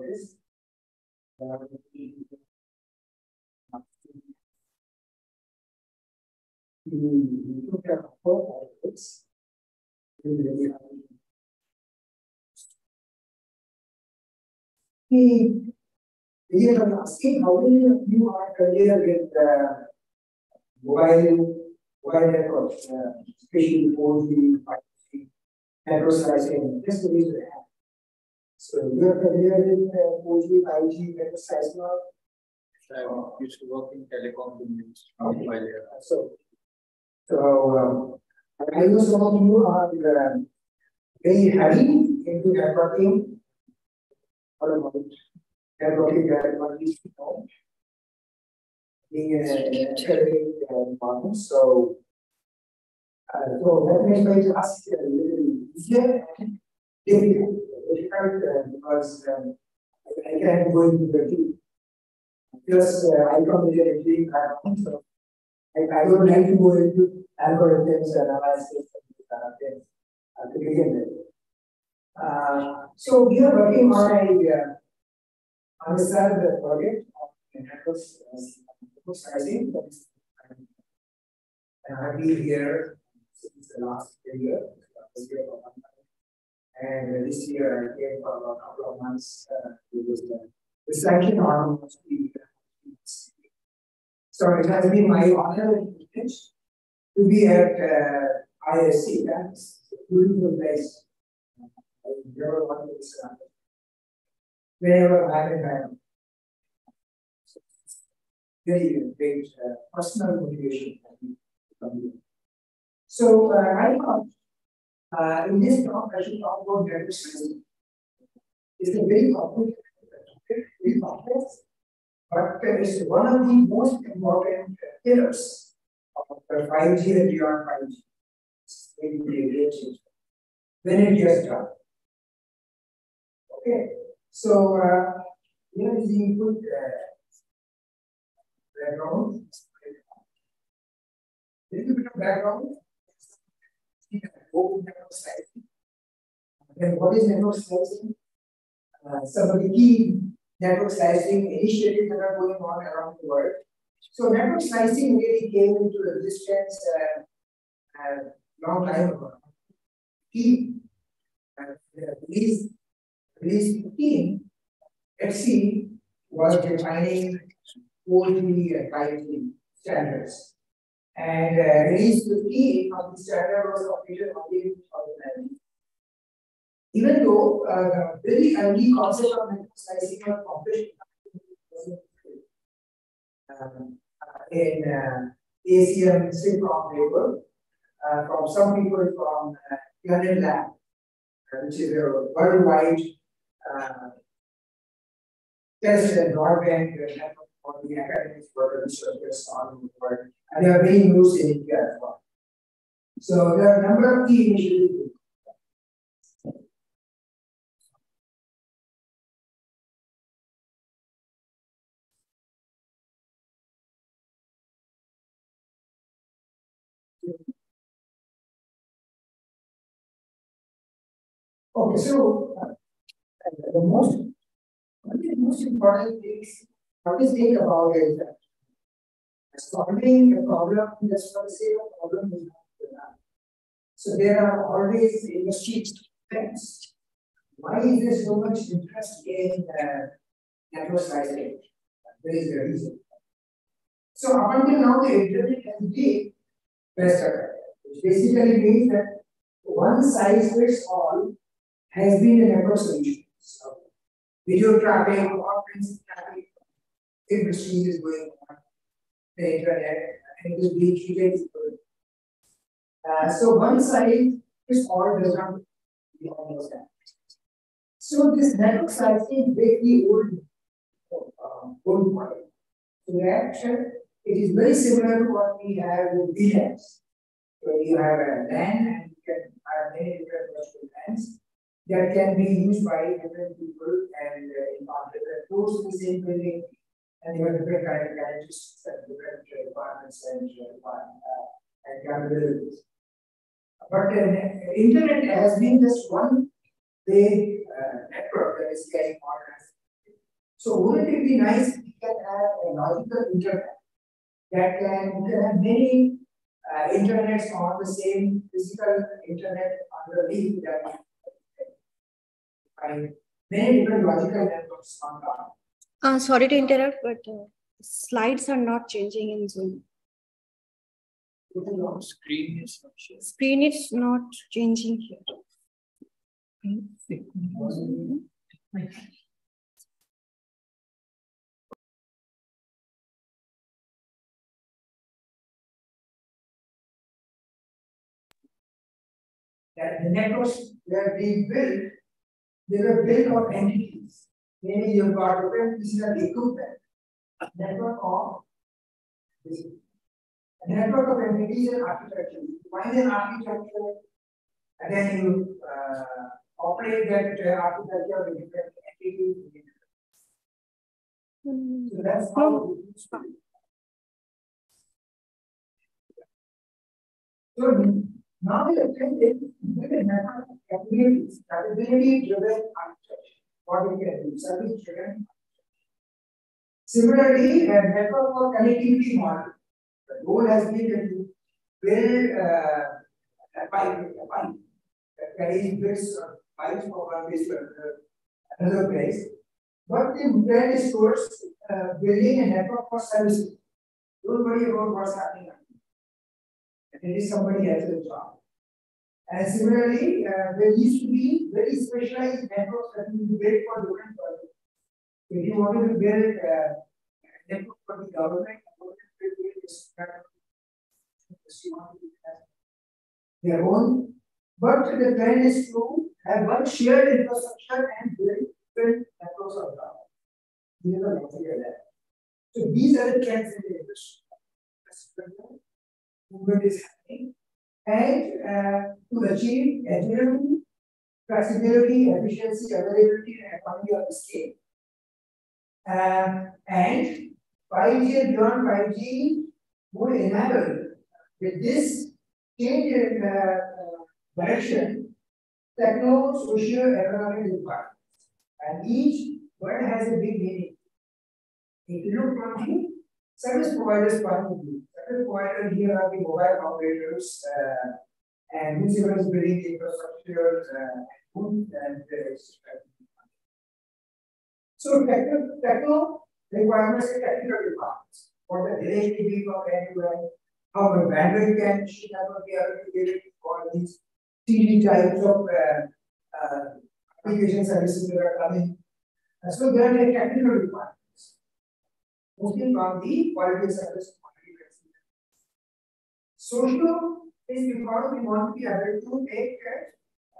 notice. Uh, we asking how many of you are familiar with uh, mobile networks, uh, especially 4G, 5G, network just to raise your hand. So you are familiar with uh, 4G, 5G, network slicing? I used to work in telecom domains. Okay. So, so um, I know some of you are uh, very heavy into networking. All about networking that one needs to know. Being in an academic environment, so uh, so let me try to ask you a little easier and difficult, difficult uh, because um, I, I can't go into the deep. Because uh, I come with an engineering background, so I, I don't like to go into algorithms, and analysis, and things uh, to begin with. Uh, so we are working on a uh, understand the project of uh, slicing. And I've been here since the last year, and this year I came for a couple of months. Uh, was the second the so it has been my honor and privilege to be at uh, IISc. That's a beautiful place. I never wanted to I. Very great uh, personal motivation from you. So uh, I thought uh, in this talk I should talk about diversity. It's a very complex, very complex but it's one of the most important pillars of the 5G and beyond 5G. When it gets done. Okay, so uh, here is the input uh, background. Little bit of background. Then what is network slicing? Uh, some of the key network slicing initiatives that are going on around the world. So network slicing really came into existence uh, a long time ago. Key, uh, release, release 15, FC was defining 4G and 5G standards. And uh, release 15 of the standard was completed only in 2019 even though uh, very early concept of network slicing was published um, in uh, ACM SIGCOMM paper uh, from some people from uh, Lab, uh, which is a worldwide uh, test and broadband network for the academics for researchers on world, and they are being used in India as well. So there are a number of key initiatives Okay, so uh, the most the most important things what is think about is solving a problem just for the sake of problem is not enough. So there are always industry trends. Why is there so much interest in uh, network slicing? There is a reason. So up until now, the internet has been best which basically means that one size fits all has been a network solution. So video traffic, conference traffic, everything is going on the internet and it is being treated. Uh, so one size is all does not be almost that. So this network slicing break the old uh, old model. So reaction it is very similar to what we have with VLANs. So you have a LAN and you can have many different virtual LANs that can be used by different people and uh, in different floors in the same building and you have different kind of characteristics and different requirements and uh, and capabilities. But uh, internet has been just one big uh, network that is getting modernized So wouldn't it be nice if we can have a logical internet that can, we can have many uh, internets on the same physical internet underneath that find many different logical networks on ground. Uh, sorry to interrupt, but uh, slides are not changing in Zoom. Screen is not shared. Screen is not changing here. that the networks were being built, they were built on entities. Maybe you've got different of equipment, network of a network of entities and architecture. You find an architecture, and then you uh, operate that uh, architecture with different entities. So that's how it used. So now we are saying within capabilities, capability driven architecture. What we can do. Similarly, a network for connectivity model. The goal has been to build uh, a pipe, a pipe that carries bits or pipes from one place to another place. But the intent is towards uh, building a network for services. Don't worry about what's happening. It is somebody else's job. And similarly, uh, there needs to be very specialized networks that be built for different purposes. If you wanted to build uh, a network for the government, their own. But the plan is to have one shared infrastructure and build different networks of government. These are the material. So these are the trends in the industry. Movement is happening and uh, to achieve agility, flexibility, efficiency, availability, and economy of scale. Uh, and 5G and beyond 5G would enable with this change in uh, uh, direction, techno, social, economic requirements. And each word has a big meaning. If you look from the service providers point of view, provided here are the mobile operators uh, and is building infrastructure uh, and uh, so technical, requirements and technical requirements. For the relativity of end-to-end, how the bandwidth can should never be allocated for these three types of uh, uh, application services that are coming. Uh, so there are technical requirements, mostly from the quality service Social is because we want to be able to make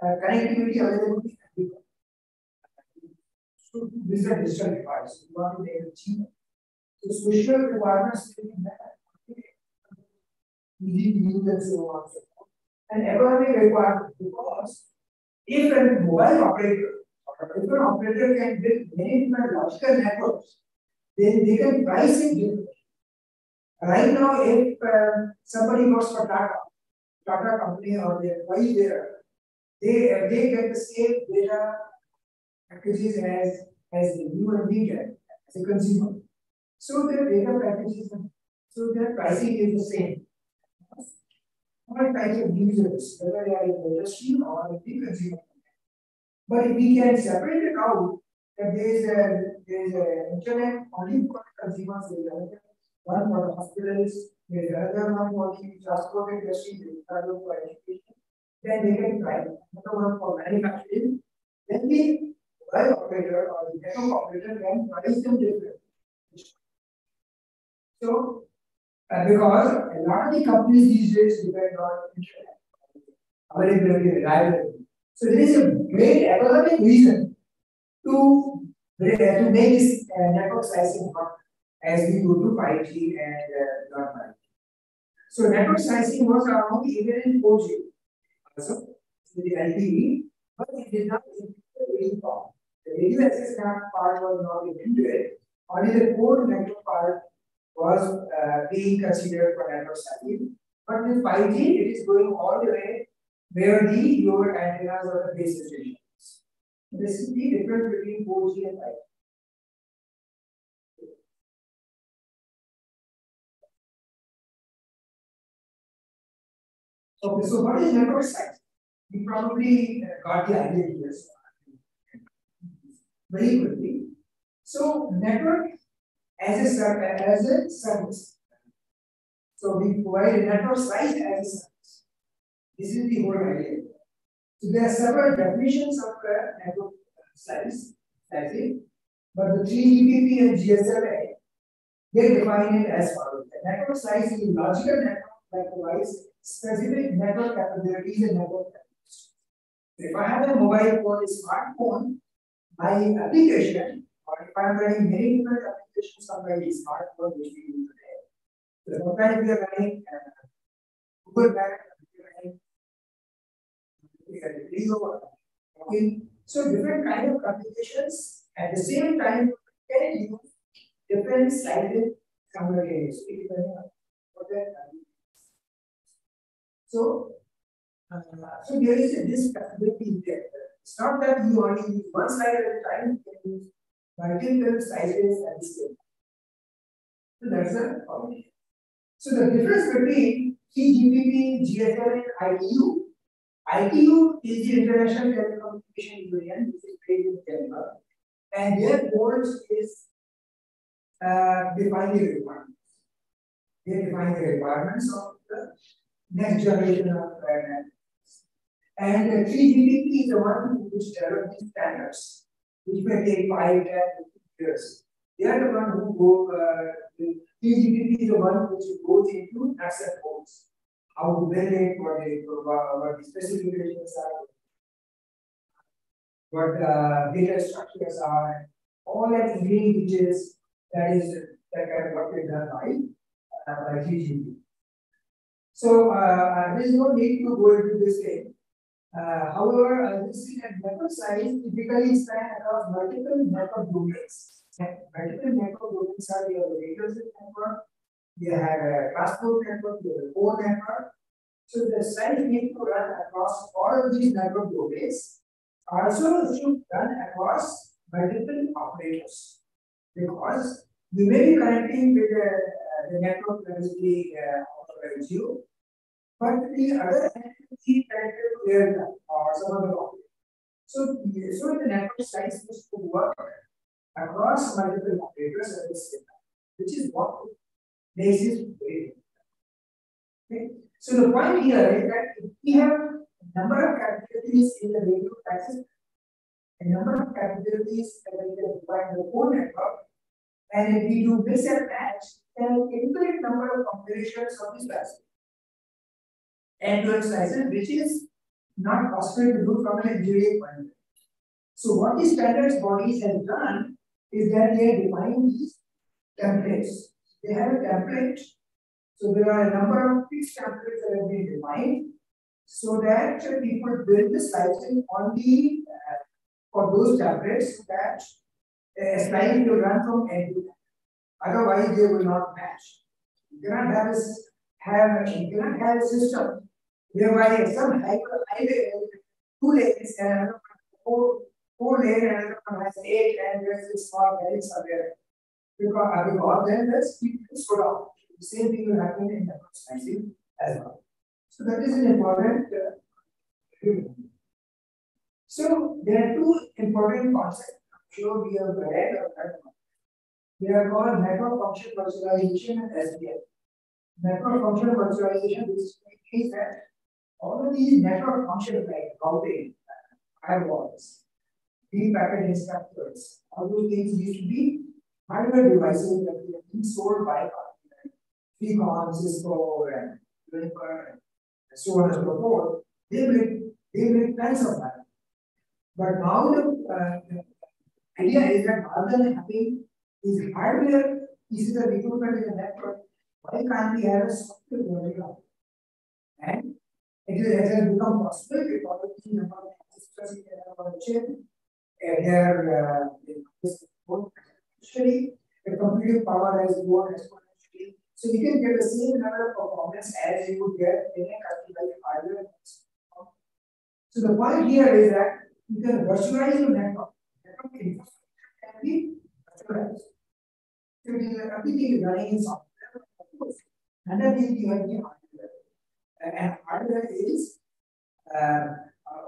uh, connectivity available to everyone. So these are digital devices. We want to make it cheaper. So social requirements. Easy to use and so on and so forth. And economic requirements because if a mobile operator or a different operator can build many different logical networks, then they can price it. Right now, if uh, somebody works for Tata, Tata company or the employee there, they uh, they get the same data packages as as you and we get as a consumer. So their data packages, so their pricing is the same. All types of users, whether they are in the industry or the consumer. But if we can separate it out, that there is a there is a internet only for consumers, there is one for the hospitals, there is another one for the transport industry, there is another for education. Then they can try another one for manufacturing. Then the mobile operator or the network operator can price them differently. So, uh, because a lot of the companies these days depend on internet availability, reliability. So there is a great economic reason to, to make this uh, network slicing work as we go to 5G and uh, not 5G. So network slicing was around even in 4G also with the LTE, but it did not include the part. The radio access part was not included. Only the core network part was uh, being considered for network slicing. But with 5G, it is going all the way where the lower antennas or the base stations. This is the difference between 4G and 5G. Okay, so what is network slice? You probably uh, got the idea here. Very quickly. So network as a as a service. So we provide a network slice as a service. This is the whole idea. So there are several definitions of uh, network slice, slicing, but the 3GPP and GSMA they define it as follows. The network slice is a logical network that provides specific network capabilities and network capabilities. If I have a mobile phone, smartphone, my application, or if I'm running many different applications on my smartphone, which we do today. So sometimes we are running uh, Google Maps, we are running video, okay. So different kind of applications at the same time can use different slices simultaneously depending on what So, uh, so there is a, possibility there. It's not that you only use one slide at a time, you can use multiple slices at the same time. So that's the problem. So the difference between 3GPP, GSM, and ITU, ITU is the International Telecommunication Union, which is based in Geneva, and their goals is uh, define the requirements. They define the requirements of the next generation of uh, and uh, 3GPP is the one which develop these standards, which may take 5, 10, 15 years. They are the one who go, uh, 3GPP is the one which goes into nuts and. How to build it, what, what the specifications are, what uh, data structures are, all that ingredients that is that kind of work is done by, uh, by 3GPP. So uh, there is no need to go into this thing. Uh, however, I will see that network slice typically span across multiple network domains. Multiple network domains are the relationship network, we have a transport network, we have a core network. So the slice needs to run across all of these network domains. Also should run across multiple operators because you may be connecting with uh, the network that is being uh, authorized you, but the other entity connected to their or some other object. So, so the network slice is to work across multiple operators at the same time, which is what makes it very okay. So the point here is that if we have a number of capabilities in the radio access, a number of capabilities that we can the core network, and if we do mix and match, then infinite number of combinations of this class end-to-end slices, which is not possible to do from an engineering point of view. So what the standards bodies have done is that they defining these templates. They have a template. So there are a number of fixed templates that have been defined so that people build the slicing on the uh, for those templates that uh, slicing will run from end to end. Otherwise, they will not match. You cannot have a, have, you cannot have a system whereby some hyper two lanes and another four four lane and another one has eight and there's this small valleys are. Because, uh, because then the speed will slow down. The same thing will happen in the slicing as well. So that is an important uh, So there are two important concepts. I'm sure we have read or heard They are called network function virtualization and SDN. Network function virtualization is that all of these network functions like routing, firewalls, deep packet inspectors, all those things used to be hardware devices that were being sold by Freecon, Cisco, and Juniper, and so on and so forth. They make they make tons of money. But now the, uh, the idea is that rather than having these hardware pieces of equipment in the network, why can't we have a software version? And it has become possible because of the number of transistors in our chip, and their uh, actually the computing power has grown exponentially. So you can get the same level of performance as you would get in a customized hardware. So the point here is that you can virtualize your network. Network infrastructure can be virtualized. So everything is running in software, of course. Thing you have the hardware. And hardware is uh,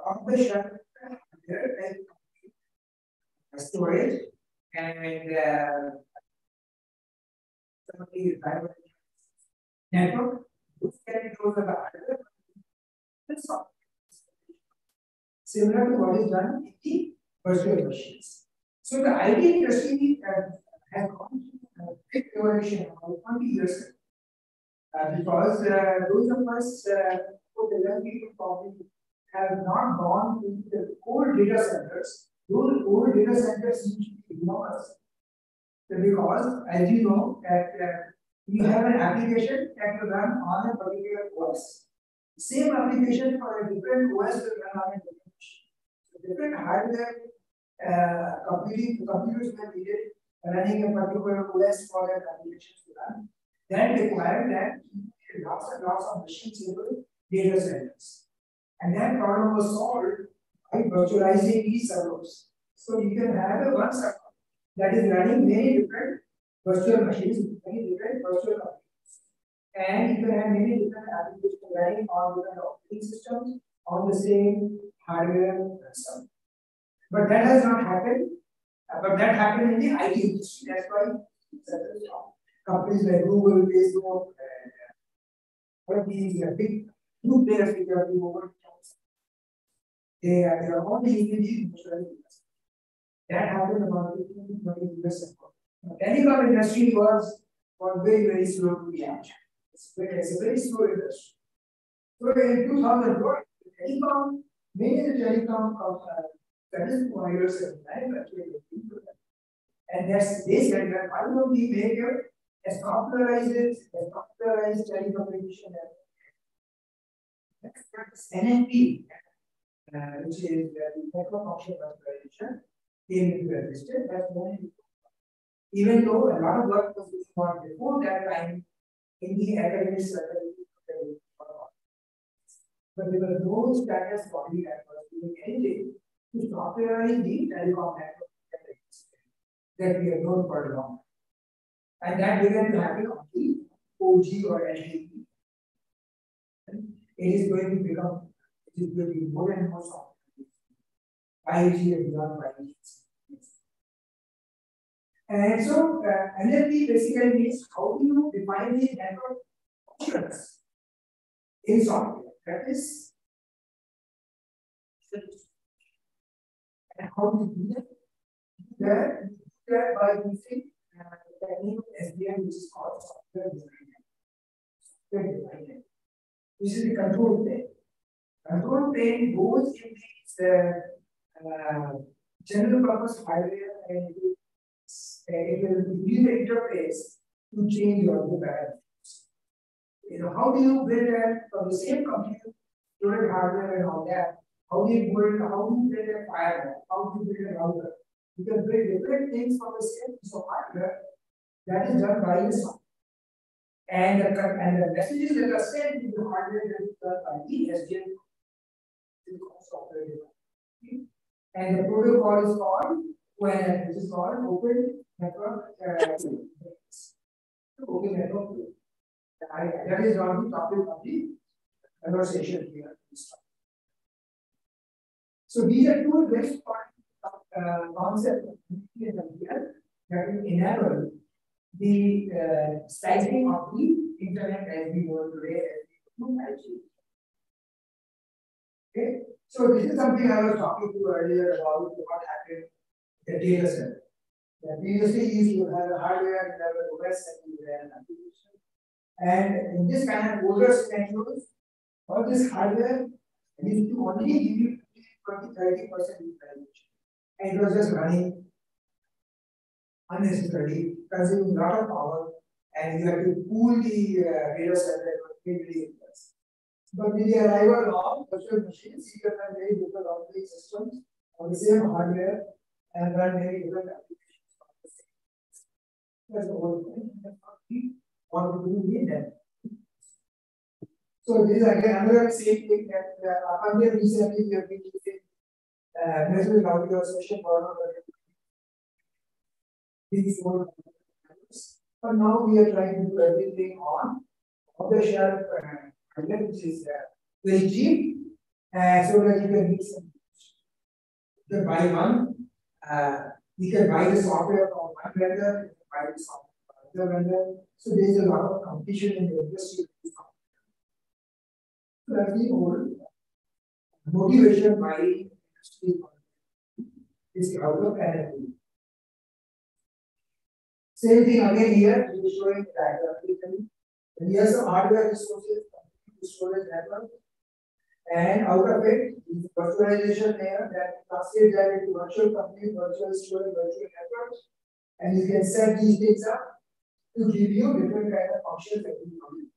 off the shelf hardware like storage and uh, network which can control the hardware. That's all. Similar to what is done in the virtual machines. So the IT industry uh, has gone through a big evolution about 20 years ago. Uh, because uh, those of us uh, who the young people probably have not gone into the old data centers. Those old data centers usually ignore us. Because, as you know, that uh, you have an application that will run on a particular OS. Same application for a different OS will run on a different machine. So different hardware uh, computing computers were needed running a particular OS for that application to run. That required that lots and lots of machines able data centers. And that problem was solved by virtualizing these servers. So you can have a one server that is running many different virtual machines, many different virtual computers. And you can have many different applications running on different operating systems on the same hardware and stuff. But that has not happened. Uh, but that happened in the IT industry. That's why companies like Google, Facebook, and uh, all of these uh, big new players which are over they are, they are only these That happened about 15, 20 years ago. Telecom industry was, was very, very slow to react. It's, it's a very slow industry. So in 2001, the telecom, many of the telecom uh, service providers have manufactured And that's, they said that don't we make it as popularized as popularized telecommunication as NFV, uh, which is uh, the network function virtualization, came into existence. That's one even though a lot of work was going on before that time in the academic circle, but there were no standards body that was doing anything to popularize the telecom network that we have known for a long time. And that began to happen on the OG or LTE. It is going to become, it is going to be more and more soft. 5G and beyond 5G. And so uh, NFV basically means how do you define the network functions in software. That is, and how do you do that? That, by using uh, technique SDN, which is called software design. Software design. This is the control plane. Control plane goes in the uh, general purpose hardware and it will use the interface to change your parameters. You know, how do you build that from the same computer, storage hardware and all that? How do you build, how do you build a firewall? How do you build a router? You can build different things from the same piece of hardware that is done by the software. And the, and the messages that are sent to the hardware that is done by the SDN software. And the protocol is called when which is called open network uh, open network I, that is not the topic of the conversation here. So these are two very important uh, concepts that will enable the uh, slicing of the internet as we know today as Okay, so this is something I was talking to earlier about what happened the data center. Yeah, previously used to have a hardware and have an OS and you had an application. And in this kind of older scenarios, all this hardware used to only give you 20 30 percent utilization. And it was just running unnecessarily, consuming a lot of power, and you have to cool the uh, center really But with the arrival of virtual machines, you can have very different operating systems on the same hardware and run many different applications. That's the whole thing. What we want to do them. So this is again another same thing that uh, until recently we have been using uh, measuring audio session for another four but now we are trying to do everything on the shelf uh, hardware which is uh, cheap, uh, so that you can mix and You can buy one, uh, you can buy the software from one vendor, you can buy the software from another vendor. So there is a lot of competition in the industry. So that's the whole motivation by industry is out of NFV. Same thing again here, we are showing diagram. And here's some hardware resources, storage network. And out of it virtualization layer that translates that into virtual company, virtual storage, virtual networks. And you can set these things up to give you different kind of functions that you need.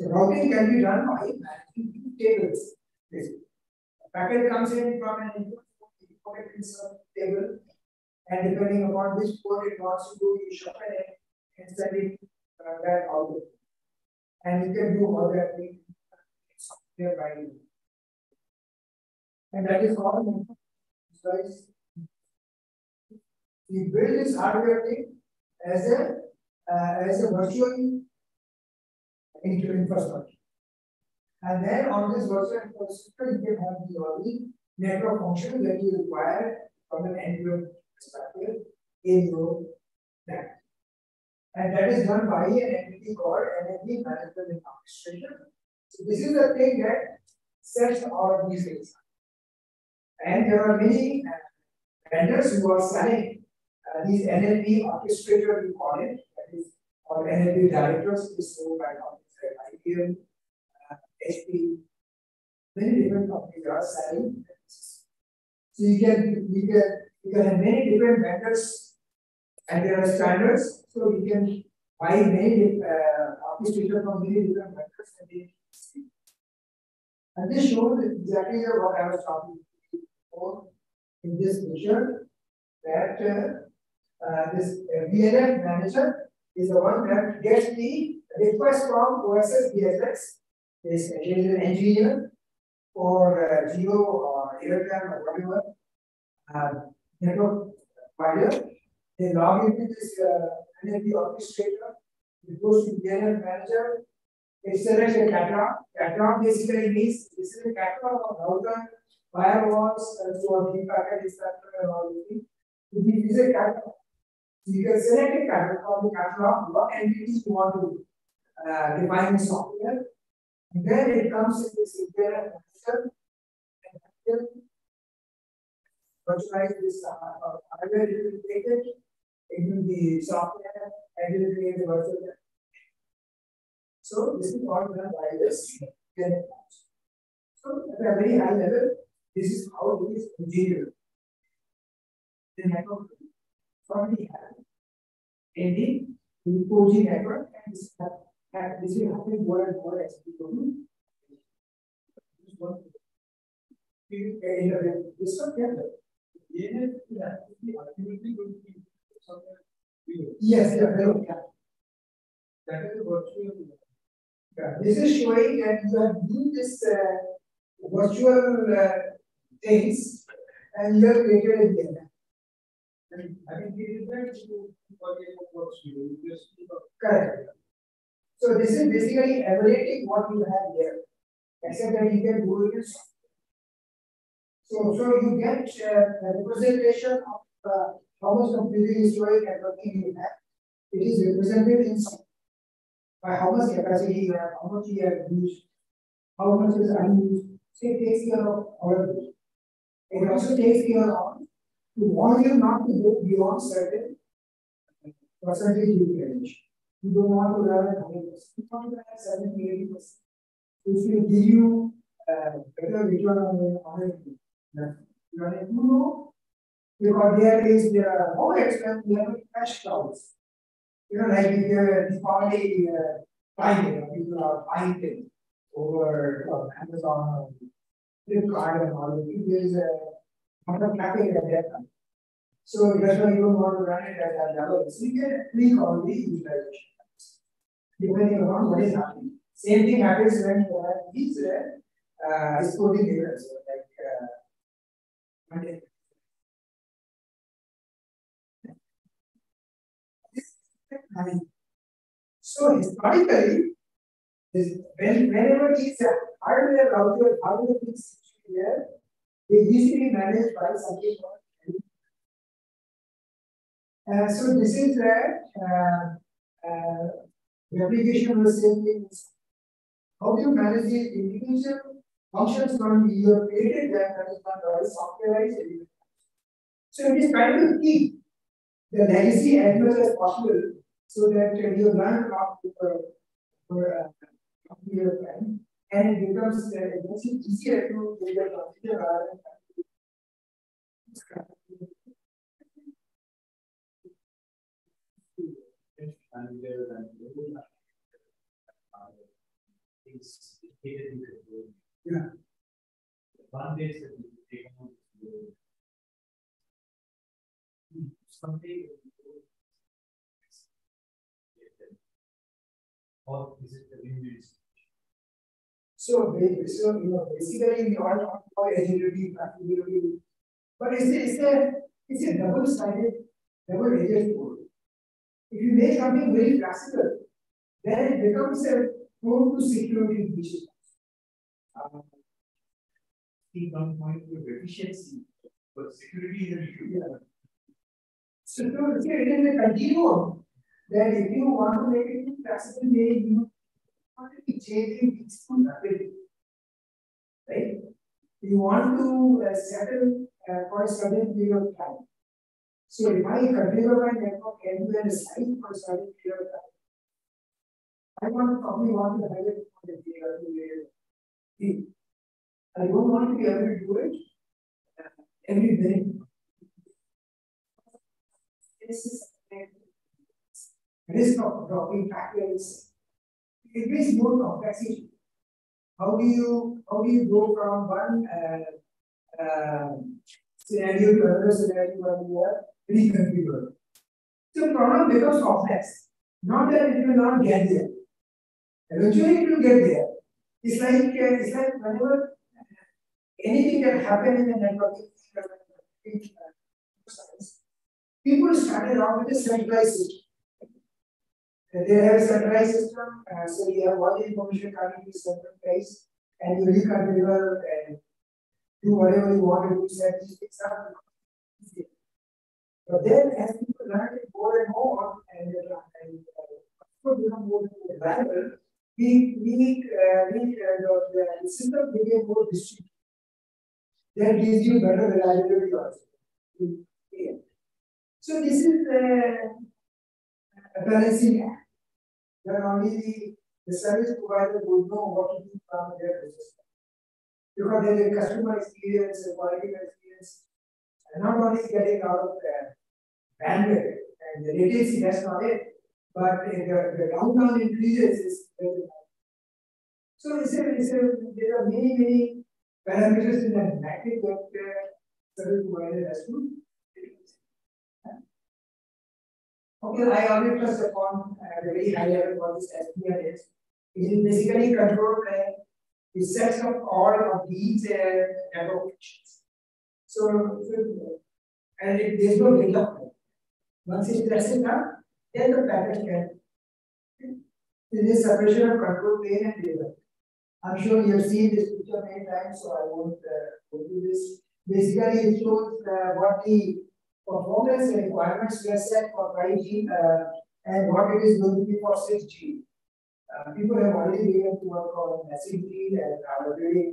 So routing can be done by managing tables. Basically. A packet comes in from an input, table, and depending upon which port it wants to do, you shuffle it and send it uh, that output. And you can do all that thing software by you. And that is all guys. We build this hardware thing as a uh, as a virtual infrastructure. And then on this virtual infrastructure, you can have the network function that you require from an end-to-end perspective in your net. And that is done by an entity called NFV Management and Orchestration. So this is the thing that sets all these things. And there are many uh, vendors who are selling uh, these NFV orchestrator, we call it, that is, or NFV directors, is sold by companies like IBM, uh, HP. Many different companies are selling. So you can you can you can have many different vendors and there are standards. So you can buy many uh, from many different vendors and they and this shows exactly what I was talking before in this picture that uh, uh, this uh, VNF manager is the one that gets the request from OSS BSS. Is an engineer or uh, Jio or Airtel or whatever uh, network provider. They log into this uh, NLP orchestrator. It goes to VNF manager it selects a catalog. Catalog basically means this is a catalog of router, firewalls, and so on, the packet instructor and all these This is a catalog. So you can select a catalog from the catalog, what entities you want to uh, define the software. And then it comes in this internet manager virtualize this uh, hardware, it will take it, it software, and it will create the virtual so this is all done by this So at a very high level, this is how it is engineered. The network already have in the 4G network, and this, have, this will happen more and more as we go. This one, yeah. Yes, yeah. That this is showing that you have used this uh, virtual uh, things and you have created a data. I mean, it is very Correct. So this is basically emulating what you have here, except that you can do it. So, so you get uh, a representation of uh, how much computing is showing and working you have. It is represented in by how much capacity you have, how much you have used, how much is unused. So it takes care of all of this. It also takes care of to warn you not to go beyond certain percentage utilization. You don't want to run at 100%. You want to run at 70 80%. This will give you uh, better return on on because there is the more expense, we have flash crowds. You know, like you're Deepavali uh, buying people are buying things over uh, Amazon or Flipkart and all of these, there's a lot of traffic at that time. So that's why you don't want to run it at that level. So you can tweak all the utilization depending on what is happening. Same thing happens when you have these uh, uh, sporting events So historically, This, when, whenever these hardware router, hardware things there, they usually managed by something called uh, so this is that uh, uh, the application was how do you manage the individual functions from your created that that is not very softwareized. So it is kind of keep the legacy as much as possible so that uh, you learn from your, your uh, and it becomes uh, it easier to get the consider rather than and there and things hidden Yeah. Advantage that we take on something or is it the So, so you know, basically we all talk about agility, flexibility, but it's a, it's a, it's a double-sided, double-edged sword. If you make something very flexible, then it becomes a prone to security breaches. Um, think one point of efficiency, but security is an issue. Yeah. So, so it is a continuum that if you want to make it flexible, then you want to be changing things too rapidly. Right? You want to uh, settle uh, for a certain period of time. So if I configure my network to end site for a certain period of time, I want probably want to have it on the data I don't want to be able to do it every minute. This is a risk of dropping packets. It brings more complexity. How do you how do you go from one uh, uh, scenario to another scenario when you are reconfigured? So problem becomes complex. Not that it will not get there. Eventually it will get there. It's like uh, it's like whenever anything can happen in the networking people started off with a centralized system. They have a centralized system, uh, so you have all the information coming to a central place, and you reconfigure and do whatever you want to do, up. But then, as people learn it more and more, and, uh, and uh, become more valuable, we, we, uh, uh, the, the system became more distributed. That gives you better reliability also. So this is uh, a balancing act. Where only the, the service provider would know what to do from their business. Because a customer experience, a quality experience, and not only getting out of the bandwidth and the latency, that's not it. But the, the downtime increases is very high. So it's a, it's a, there are many, many parameters in that metric that the service provider has to Okay, I already touched upon at a very high level what this SDN is. It is basically control plane. It sets up all of these uh, network. So, and it, there's no data. Once it presses up, then the packet can. This is separation of control plane and data. I'm sure you have seen this picture many times, so I won't uh, through this. Basically, it shows uh, what the performance requirements were set for 5G uh, and what it is going to be for 6G. Uh, people have already begun to work on 6G and already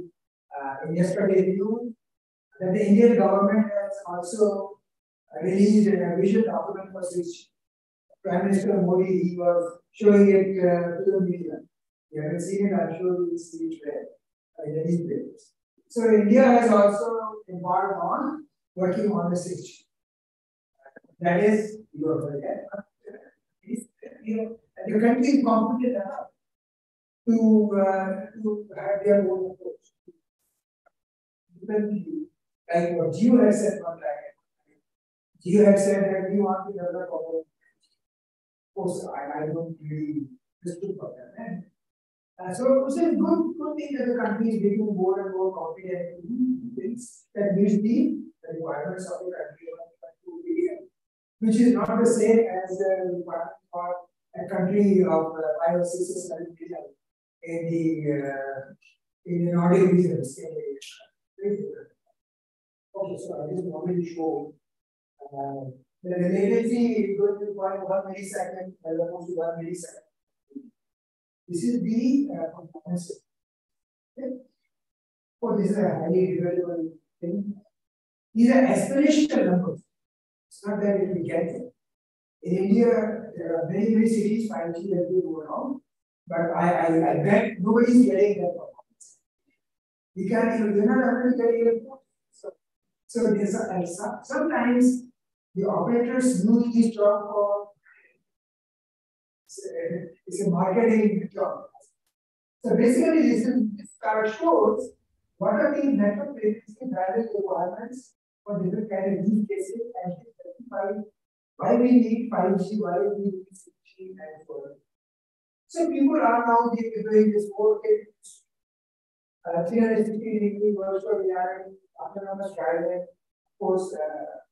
uh, in yesterday's news that the Indian government has also released an ambition document for 6G. Prime Minister Modi he was showing it uh, to the media. You haven't seen it, I'm sure you will see it there uh, in the newspapers. So India has also embarked on working on the 6G. That is your budget. The country is competent enough to, uh, to have their own approach. Like what Jio has said one time. Jio has said that we want to develop our course, I, I don't really understood for that. Uh, so it's a good, good thing that the country is becoming more and more confident in things that meets the requirements of the country which is not the same as the requirement for a country of uh, five or six or seven billion. in the uh, in the Nordic regions. Okay, so I just wanted to show uh, the latency is going to be one millisecond as opposed to one millisecond. This is the uh, components. Okay. Oh, this is a highly developable thing. These are exponential numbers. It's not that it will get it. In India, there are many, many cities, 5G has been going on, but I, I, I bet nobody's getting that performance. You can't even, you're not able to get it. So, so there's a, uh, sometimes the operators use this term for it's a, marketing job. So basically, this, is, this card shows what are the network latency bandwidth requirements for different kind of use cases and specify why we need 5G, why we need 6G, and so on. So people are now doing this 4K, uh, 360 degree virtual reality, autonomous driving, of course, uh,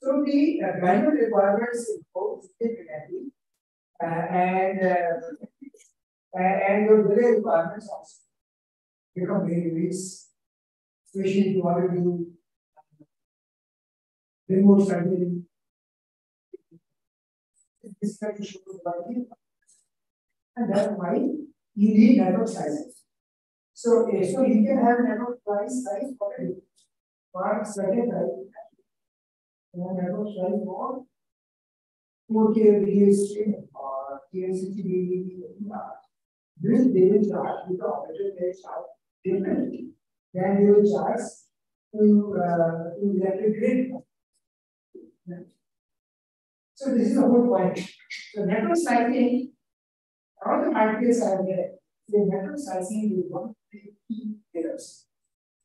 So the uh, bandwidth requirements improve significantly, uh, and uh, and the delay requirements also become very rich, especially if you want to do uh, remote studying. This study shows value, and that's why you need network slices. So, uh, so you can have network size size for a certain type. And network slice for 4K video streaming or TLC TV. This will charge with the operator they charge differently than they will charge to, uh, to electric grid. So this is the whole point. So network slicing, all the markets are there. The network slicing is one pillars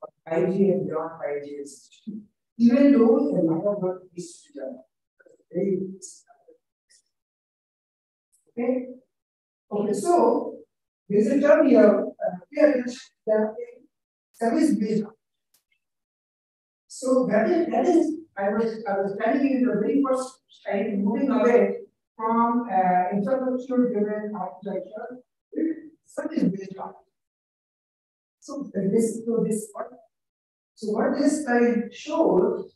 of 5G and beyond 5G. Even though a lot of work is to be done. Very Okay. Okay, so there's a term here, uh, here that service based. So that is that is I was I was telling you the very first time moving away from uh, infrastructure driven architecture service based So this so this what so what this slide shows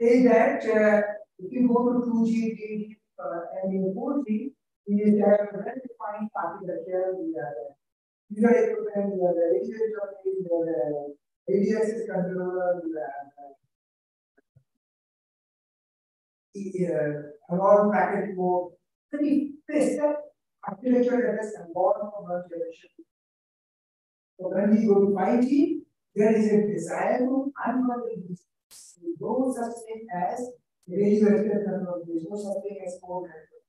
is that uh, if you go to 2G, 3G, uh, and 4G, is have a well-defined architecture. We have user equipment, we radio jockey, we the ADSS controller, we uh, alarm packet mode. Pretty this architecture that has evolved from one generation. So when we go to 5G, there is a desire to unbundle these. No such thing as radio access control. There is no such thing as code control.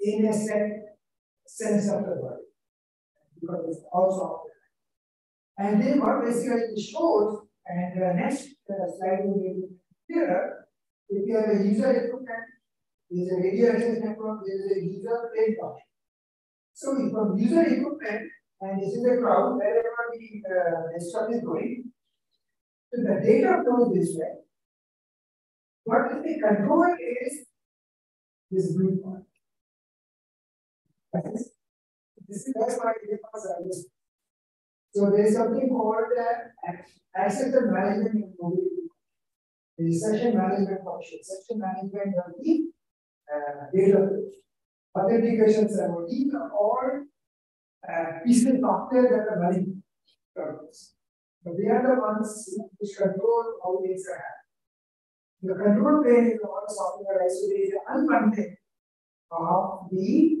In a set sense of the word. Because it's also and then what basically shows and the next uh, slide will be clearer if you have a user equipment there is a radio access network there is a user plane function so from user equipment and this is the crowd wherever the uh, desktop is going. So the data flows this way what is the control is this blue part. This is that's why it. So there is something called uh, access and management in. The session management function, session management of the uh, data. Authentication server, or uh, pieces of software that are running servers. But they are the ones which control how things are happening. The control plane is all software, so there is an unbundling of the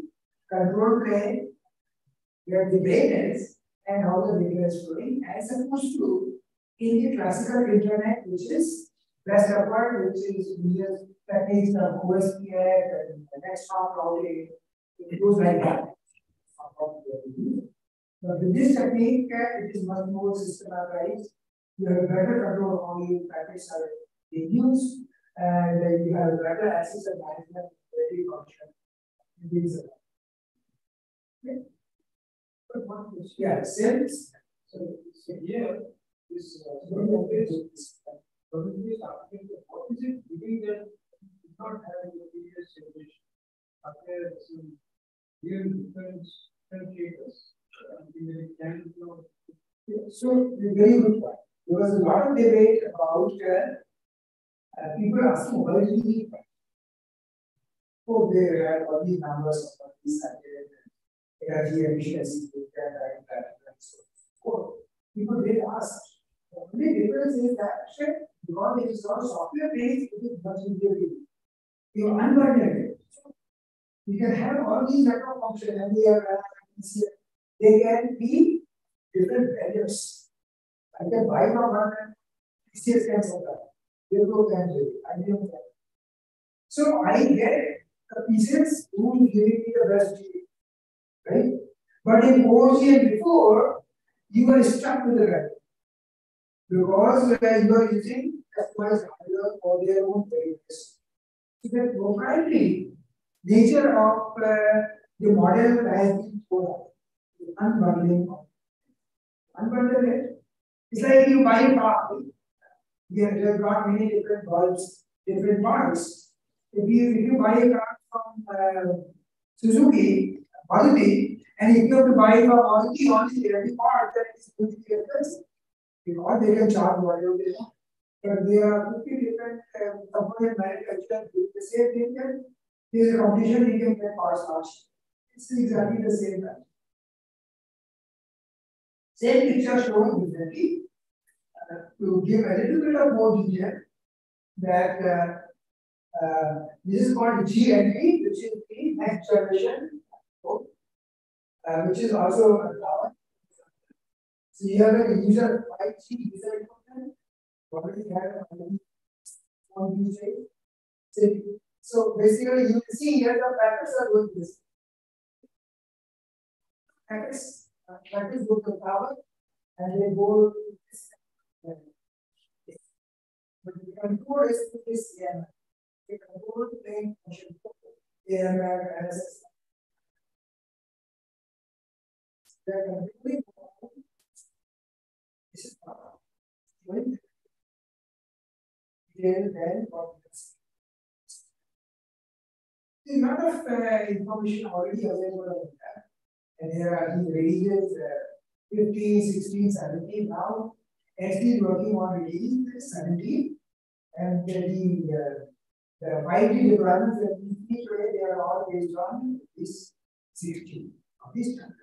control plane where the brain is and how the data is flowing as opposed to in the classical internet, which is best effort, which is uses techniques of OSPF and the next hop routing. It goes like that. But with this technique, it is much more systematized. You have better control on how your packets are being used, and you have better access and management very function. Yeah, since so, so here this uh, what is it giving that not having the previous generation? So, very good point. There was a lot of debate about uh, uh, people asking why do you need Oh, they all these numbers of these energy efficiency, and so forth. People did ask. The only difference is that because it is not software based, it is much easier to do. You unbundle it. You can have all these network functions, MDR, they can be different values. I can buy from one and TCS can supply. Wipro can do it. IBM can. So I get the pieces who is giving me the best deal. Right? But in OG before, you are stuck with the value. Because you are using customized hardware for their own variables. So the proprietary nature of uh, the model has been told unbundling of unbundle it. It's like you buy a car. You have got many different bulbs, different parts. If you if you buy a car from uh, Suzuki, Maruti, and if you have to buy from Maruti only every part, then it's going to be expensive. Because they can charge whatever they want. But there are 50 different uh, component manufacturers doing the same thing, and there's a competition, you can get parts much. It's exactly the same thing. Same picture shown differently uh, to give a little bit of more detail that uh, uh, this is called gNB, which is the next generation, uh, which is also a tower. So you have a user 5G user equipment, already have on. So basically, you can see here the patterns are going this. Packets that is go to power and they go but the control is to this AMF. The control plane function AMF as are completely this is. When then then a lot of uh, information already available on and here are these releases uh, 15, 16, 17. Now, is working on releasing 17, and the, uh, the 5G deployments that we see today, they are all based on this 16 of this standard.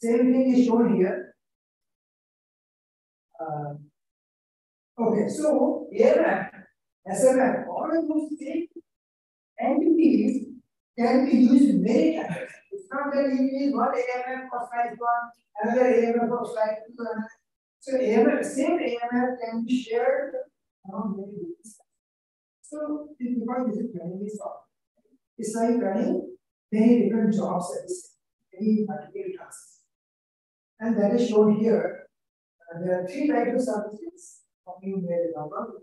Same thing is shown here. Uh, okay, so AMF, SMF, all of those same entities can be used many times. It's not that you use one AMF for slice one, another AMF for slice two, another. So AMF, same AMF can be shared among many different So this because this is very soft. It's like running many different jobs at this many particular tasks. And that is shown here. Uh, there are three types of services. Talking about number.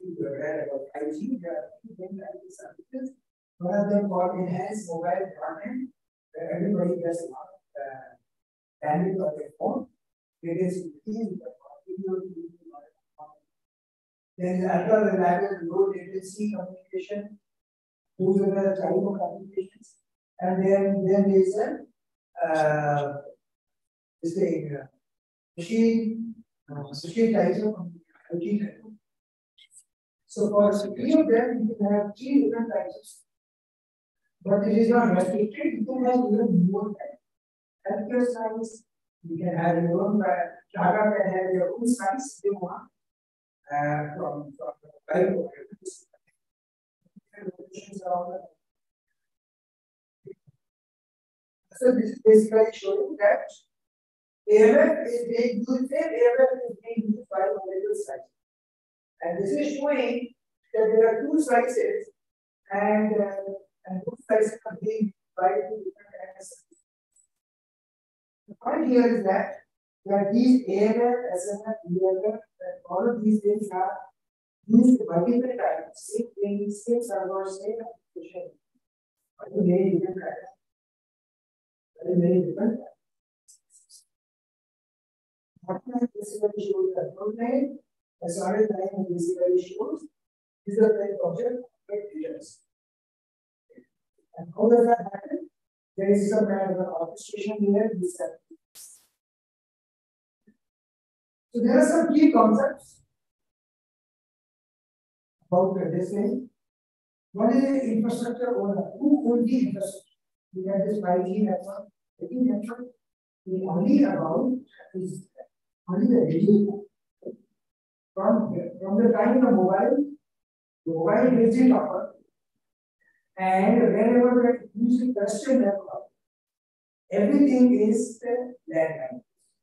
You read about 5G, there are three different types of services. One of them called enhanced mobile broadband, where everybody gets of uh, bandwidth on their phone. It is easy for Then ultra reliable low latency communication, the type of communications. And then then there is a uh, this thing, uh, machine uh, machine types of communication. So for three of them, you can have three different types of but it is not restricted. You can have even more healthcare science. You can have your own, Tata can have your own science you want. Uh, from, from Bible. So this is basically showing that AMF is being used AMF is being used by molecular science. And this is showing that there are two slices and uh, and both sides are being divided different areas. The point here is that that these AMF, SMF, EMF, that all of these things are used multiple times, same thing, same server, same application, but in many different times. Very many different times. Hotline basically shows the code name, as far as basically shows is the type object digits. And how does that happen? There is some kind of an orchestration here. So there are some key concepts about this thing. One is the infrastructure owner. Who owns the infrastructure? We have this 5G network. The network is only about is only the radio. From, from the time the mobile, mobile is topper, and whenever we use the terrestrial network, everything is the landline,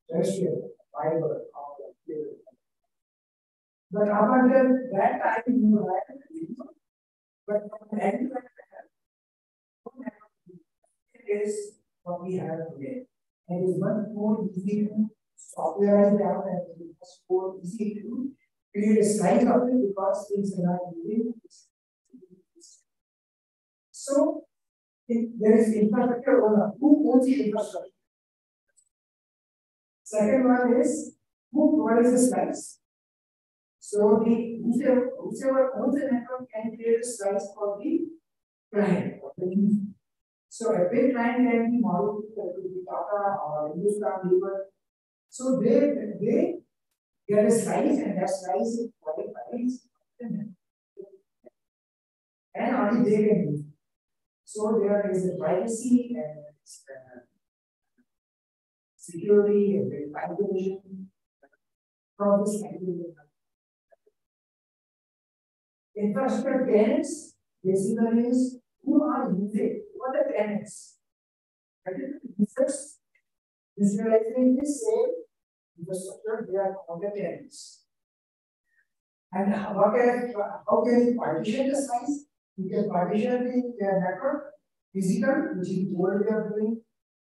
terrestrial, fiber, but up until that time, you had but from the end it is what we have today. And it is much more easy to softwareize down and it is much more easy to create a slice of it because things are not moving. So if there is infrastructure owner, who owns the infrastructure? Second one is who provides the slices? So the whoever, whoever owns the network can create a slice for the client. So every client can be modeled to Tata or Hindustan Lever. So they they get a slice and that slice is qualified and only they can use. So there is a privacy and uh, security and verification from this. Infrastructure tenants basically is who are using, what are tenants? Users visualizing the same infrastructure, they are called the tenants. And how can, how can you partition the size? You can partition the network, physical, which is what we are doing,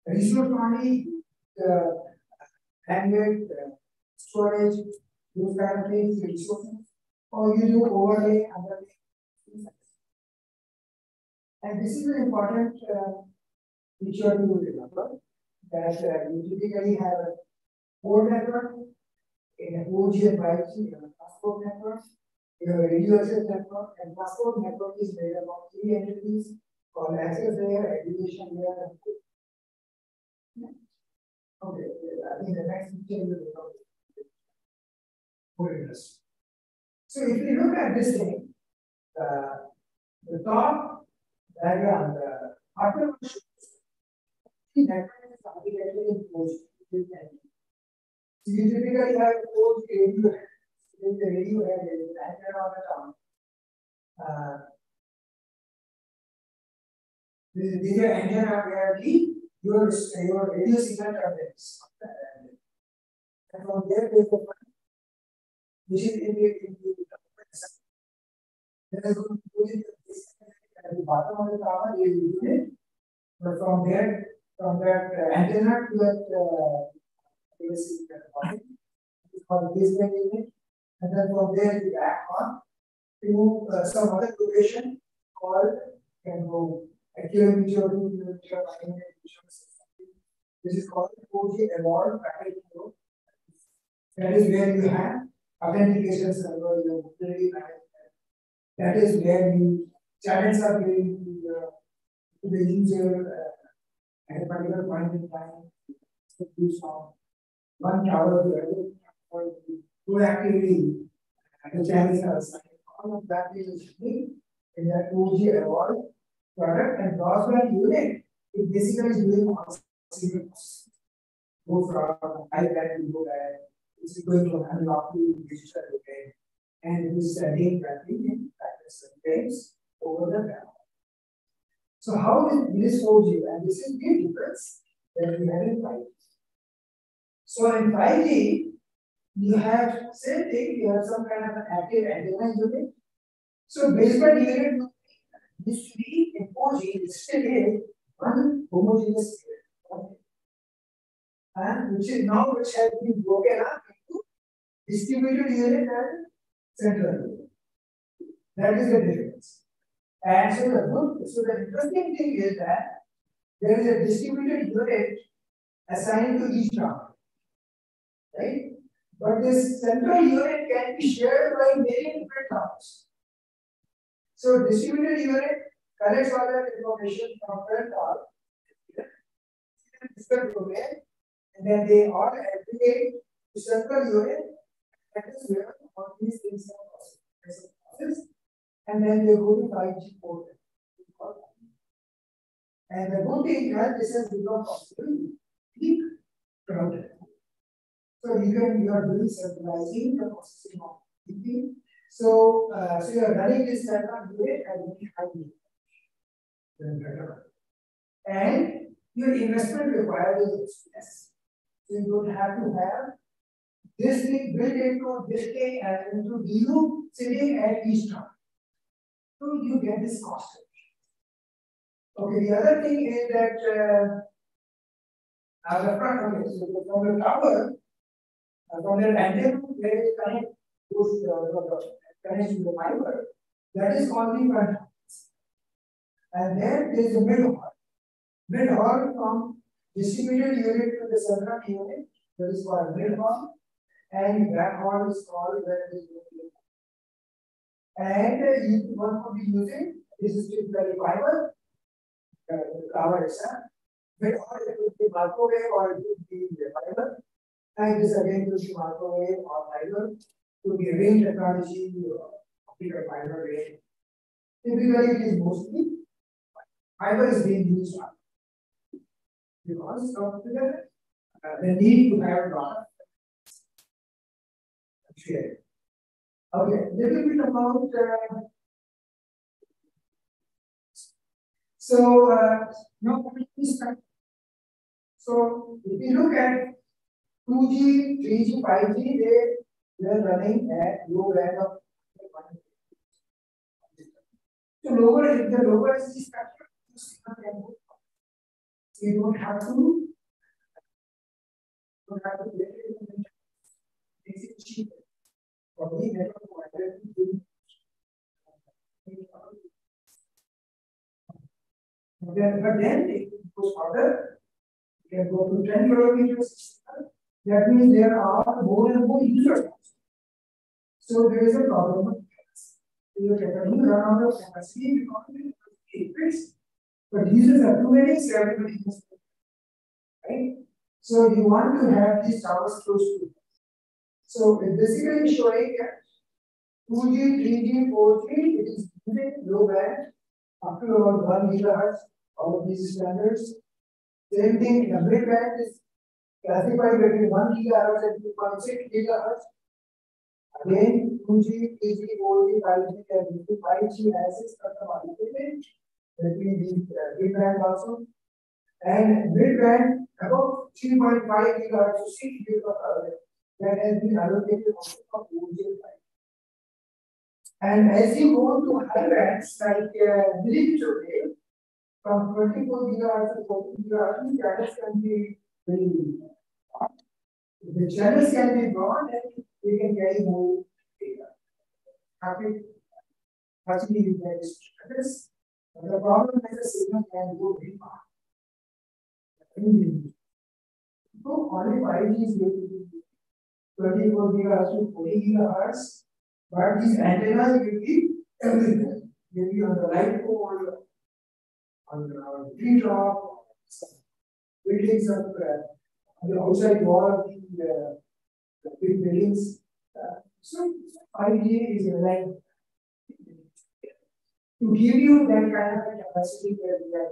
resource only, the bandwidth, storage, those kind of things, resources or you do overlay other things. And this is an important uh, feature to remember that uh, you typically have a core network, a 4G and 5G, you a transport network, you a radio access network, and transport network is made up of three entities called access layer, aggregation layer, and Okay, I think the next feature will become. So if you look at this thing, uh, the top diagram, the upper shows is architected in. So you typically have a post head. In the radio head, there is an antenna on the top. Uh, this is the antenna where the your, your radio signal travels. And from there, there is the which is in the, in the then I go to put it at the bottom of the tower, a unit. But from there, from that uh, antenna to that uh, basic point, it's called baseband unit. And then from there, the back on to uh, some other location called can go a kilometer, two kilometer, This is called 4G evolved packet flow. That is where you have authentication server, your mobility management. That is where you channels are given to the, to the user uh, at a particular point in time. So from one tower to another proactively uh, the channels are assigned. All of that is in that 2G evolved product and broadband unit. It basically is doing all signals. Go from band to low band is going to unlock the digital domain and is studying rapidly in practice frames over the ground. So how is this 4G? And this is the difference that we have in 5G. So in 5G, you have same thing, you have some kind of an active antenna unit. So baseband unit used to be 4G, it still is one homogeneous unit. And which is now which has been broken up into distributed unit and central unit. That is the difference. And so the so the interesting thing is that there is a distributed unit assigned to each tower. But this central unit can be shared by many different towers. So distributed unit collects all that information from current all different domain, and then they all aggregate to central unit. That is where all these things are processed. And then they go to 5G port. And the good thing is this has become possible. So you are doing centralizing the processing of PP. So uh, so you are running this central unit at very high. And your investment required is less. So you don't have to have this thing built into this thing and into you sitting at each time. So you get this cost. Okay, the other thing is that uh, uh, the front, okay, so from the tower, from the antenna where it connects goes uh, connects to the fiber, that is called the front. And then there is a middle part. Midhaul from distributed unit to the central unit, that is called midhaul, and backhaul is called where it is located. And uh, you, one could be using this is typically fiber, uh, our itself. Midhaul it could be microwave or it could be fiber. And this again be microwave or fiber, to be range technology or optical fiber range. Typically, it is mostly. Fiber is being used because of the, uh, the need to have lot of. Okay, little bit about uh, so uh, now so if you look at 2G, 3G, 5G, they they're running at low rate of so lower the lower is the structure you don't have to don't have to make it makes it cheaper. For me, network provider to but then it goes further. You can go to 10 kilometers. That means there are more and more users. So there is a problem with You can run out of capacity because increase. But users are too many, so everybody must right? So you want to have these towers close to you. So basically showing that 2G, 3G, 4G, it is using low band up to about 1 gigahertz, all of these standards. Same thing in mid band is classified between 1 gigahertz and 2.6 gigahertz. Again, 2G, 3G, 4G, 5G, and 5G has its custom between the uh, mid band also. And mid band about 3.5 gigahertz to 6 gigahertz that has been allocated for OGL And as you go to high bands like uh, millimeter wave, from 24 gigahertz to 40 gigahertz, channels can be very the channels can be broad, then they can carry more data. Happy, actually, you can this. The problem is the signal can go very far. So only 5G is going to be 24 gigahertz to 40 gigahertz, but these antennas will be everywhere. Will be on the light pole, on the tree top, buildings up on the outside wall the, the big buildings. Uh, so 5G is like to give you that kind of capacity where we are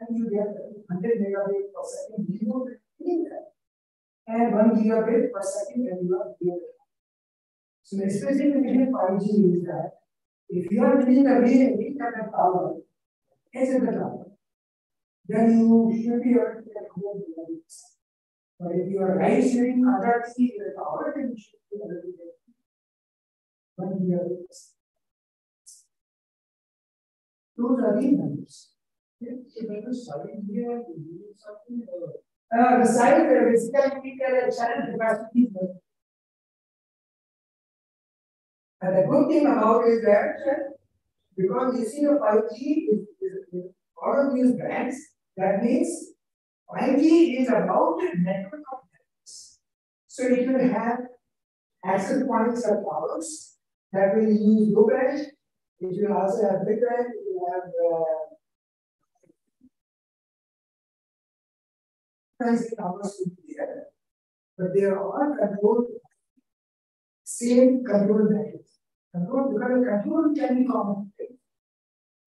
and you get 100 megabit per second video and 1 gigabit per second when you are here. So the specification 5G is that if you are doing a way any kind of power, as a tower, then you should be able to get 100 megabits. But if you are right sharing other things in the tower, then you should be able to get 1 gigabit. Those are the numbers. Uh, the size of the basically channel capacity. And the good thing about is that because you see the 5G is, is, is all of these bands, that means 5G is about the network of networks. So it will have access points of towers that will use low band It will also have bitrate, it will have uh, numbers will be there, but they are all controlled same control values. Control because the control can be common.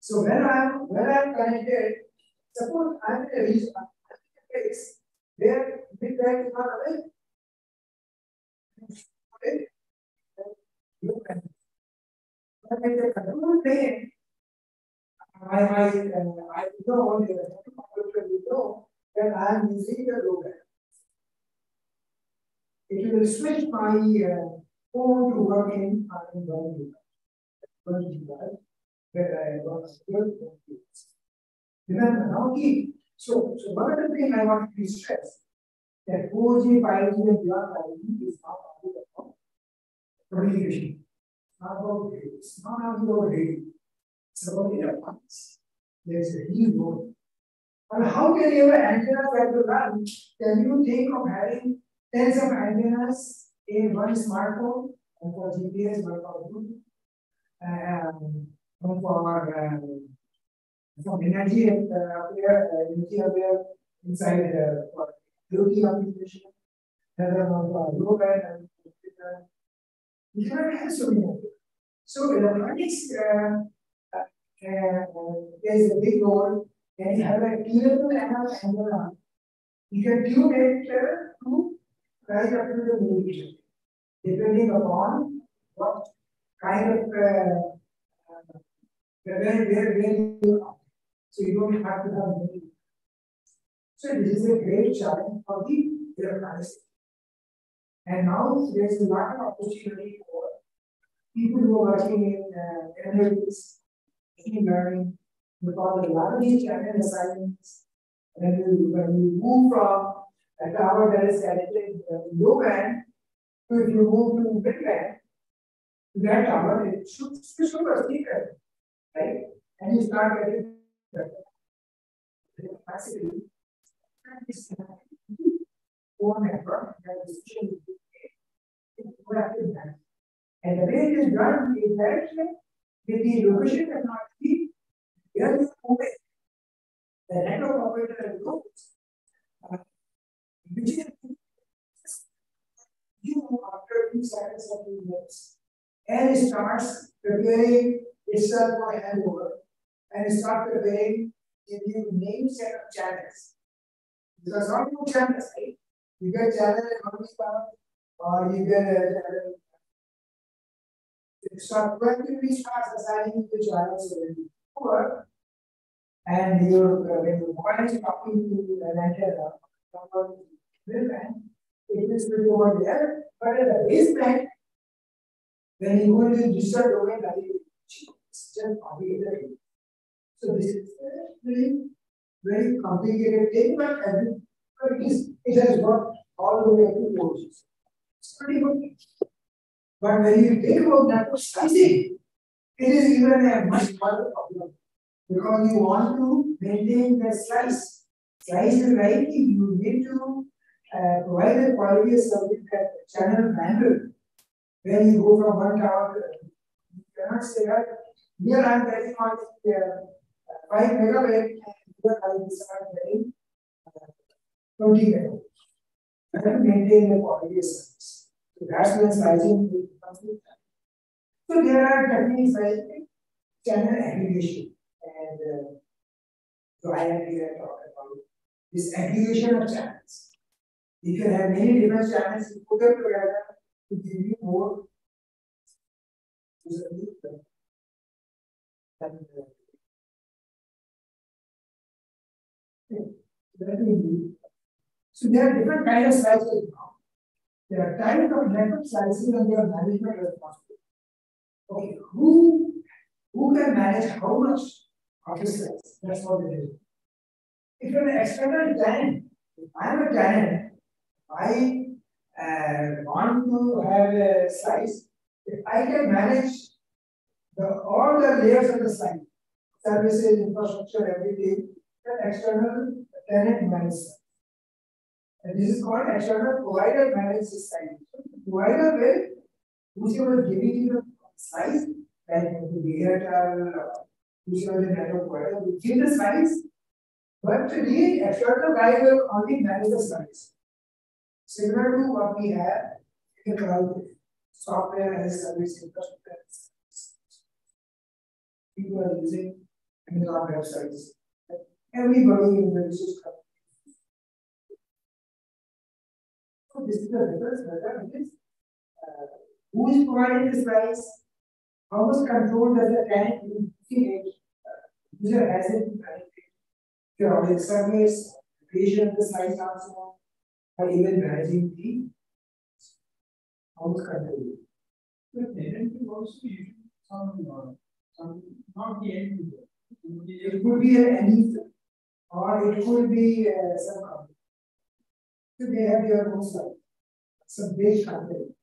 So when I'm when I'm connected, suppose I'm in a region, place where bitrate is not available. You can but in the control plane, I, I, uh, I know will know that I am using the band. It will switch my uh, phone to working on one device, where I was Remember, now keep. So, so one of the things I want to stress that 4G, 5G, and beyond 5G is not only about communication not about it's not about daily. It's about advance. There's a huge role. And how can you have antennas that will run? Can you think of having tens of antennas in one smartphone? One for GPS, one for Bluetooth, um, one for um, for energy and uh, uh, energy aware inside uh, for IoT application, another one for band and you cannot have so many. So electronics, uh, is a big role. When you have a tunable analog antenna, you can tune it to right up to the millimeter, depending upon what kind of uh, where, where, where you are. So you don't have to have many. So this is a great challenge for the electronics. And now there's a lot of opportunity for people who are working in uh, analytics, machine learning, a lot of these channel assignments, when you, when you move from a tower that is connected uh, low band if you move to mid band, that tower, it should switch over speaker, right? And you start getting capacity. And this core that is proactive And the way it is done is that with the location technology, here is open. The network operator knows uh, which is you after two seconds of minutes and it starts preparing itself for handover and it starts preparing give you name set of channels. Because not two channels, right? You get channel in one or you get a channel start proactively starts assigning the channels over and your uh, when your mobile is talking to an antenna and it is pretty over there, but at the baseband, when you go the digital domain, it's just complicated. So this is a very, very complicated thing, but, it, has got all the way to portions. It's pretty good. But when you think about network slicing, it is even a much harder problem because you want to maintain the slice. Slice is like you need to uh, provide a quality of service that channel bandwidth. When you go from one tower to you cannot say that here I am the uh, 5 megabit and here I am getting uh, 20 megabit. I have to maintain the quality of service. So that's when slicing becomes So there are techniques like channel aggregation and uh, so I am here talk about this aggregation of channels. You can have many different channels, you put them together to give you more and, uh, so there are different kinds of slices now. There are types of network slicing and their management responsibility. Okay, who who can manage how much of slice? That's what it is. If you're an external tenant, if I'm a tenant, I uh, want to have a slice. If I can manage the all the layers of the site, services, infrastructure, everything, external tenant manages. And this is called external provider managed system. Provider will, whosoever giving you the slice, like the Airtel, uh, whichever the network provider, we give the slice, but the external guy will only manage the slice. Similar to what we have in the cloud software as a service infrastructure. People are using Amazon websites. Everybody in the research So this is the difference whether it is uh, who is providing this price, how much control does the tenant uh, user has it, audience service, creation of the slice and so on, or even managing the house control. But tenant will also use some, uh, some, not the end user. It could be an end user, or it could be uh, some company. So they have their own site, some big company.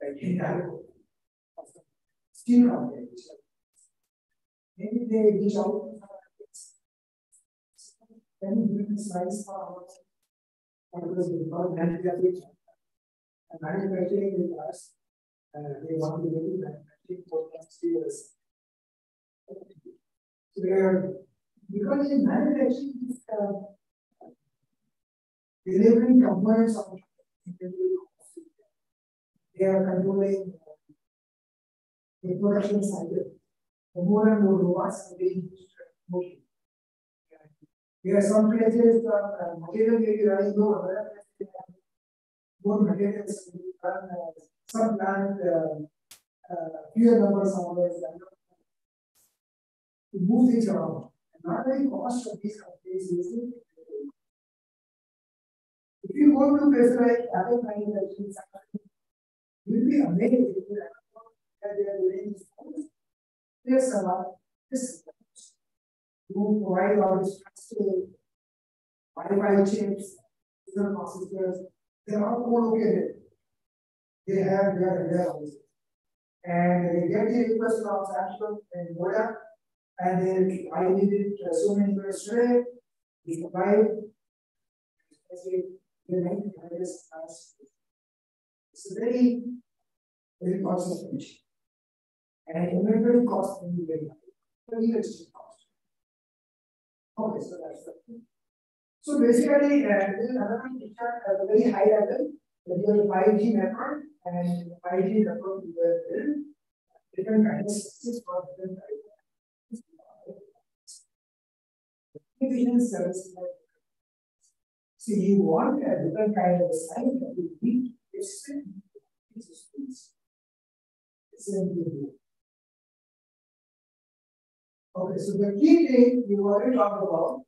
Like company. Maybe they reach out then we give the slice for our because we got manufacturing and manufacturing in us, uh, they want to make manufacturing for next years. So they are because in manufacturing is uh, delivering components of they are controlling the production cycle. The more and more robots are being for there are some places the uh, material may be running low, other places more materials run uh, some plant uh, uh, fewer numbers of hours to move things around. And not very cost of these companies is If you go to places like Apple manufacturing, you'll be amazed that they are doing this. There's a lot. This who provide all this trusted Wi-Fi chips, signal processors, they're all co-located. They have their warehouses. And they get the request from Samsung and Voda, and then I needed uh, so many units today, we provide the main this It's a very, very cost efficient. And inventory cost can be very high. Very extreme cost. Okay, so that's the thing. So basically, uh, this is another picture at a very high level. That you have 5G network and 5G network you will build different kinds of for different types communication services. So you want a different kind of design that you need it's it's Okay, so the key thing we already talked about.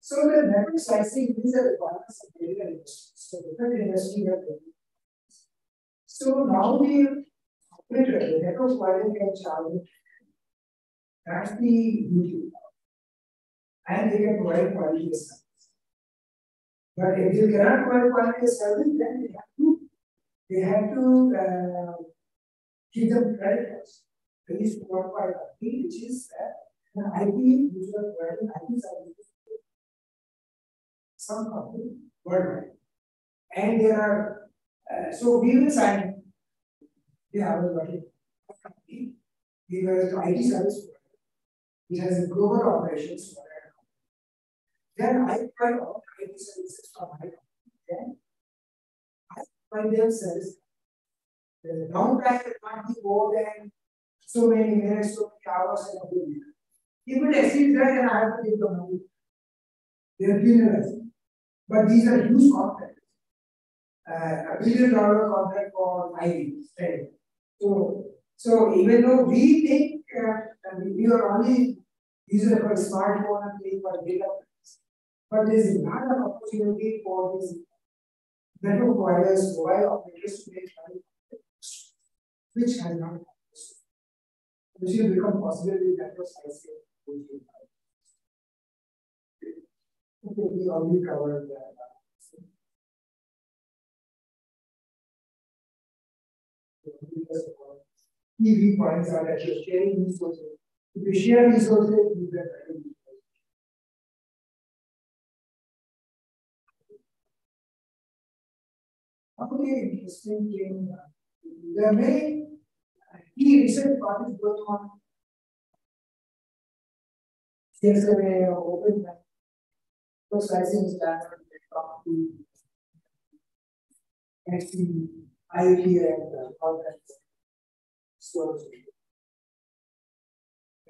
So the network slicing is a requirement of data industry. So different industry have So now the operator, the network provider can that's the duty. And they can provide quality service. But if you cannot provide quality service, then they have to they have to uh, give them credit also is provided by IP, which is an IP which was providing IP services some company worldwide. And there are, uh, so we will sign, yeah, I was company, we were the IT service provider, which has a global operations. Then I provide all IT services for my company. Then I provide them service. The downtime not be more than so many minutes, so many hours, and everything. If it exceeds that, I have to give the money. They are penalized. But these are huge contracts. Uh, a billion dollar contract for years. Right? So, so even though we think uh, we are only using it for smartphone and paying for data, but there is not an opportunity for these network providers, mobile operators to make money, which has not happened which will become possible with network slicing. Okay, we already covered that. EV points are that you're sharing resources. If you share resources, you get better resources. Okay, interesting thing. There may key research projects going on. There's a open first license done talk to actually IoT and uh, all that stores.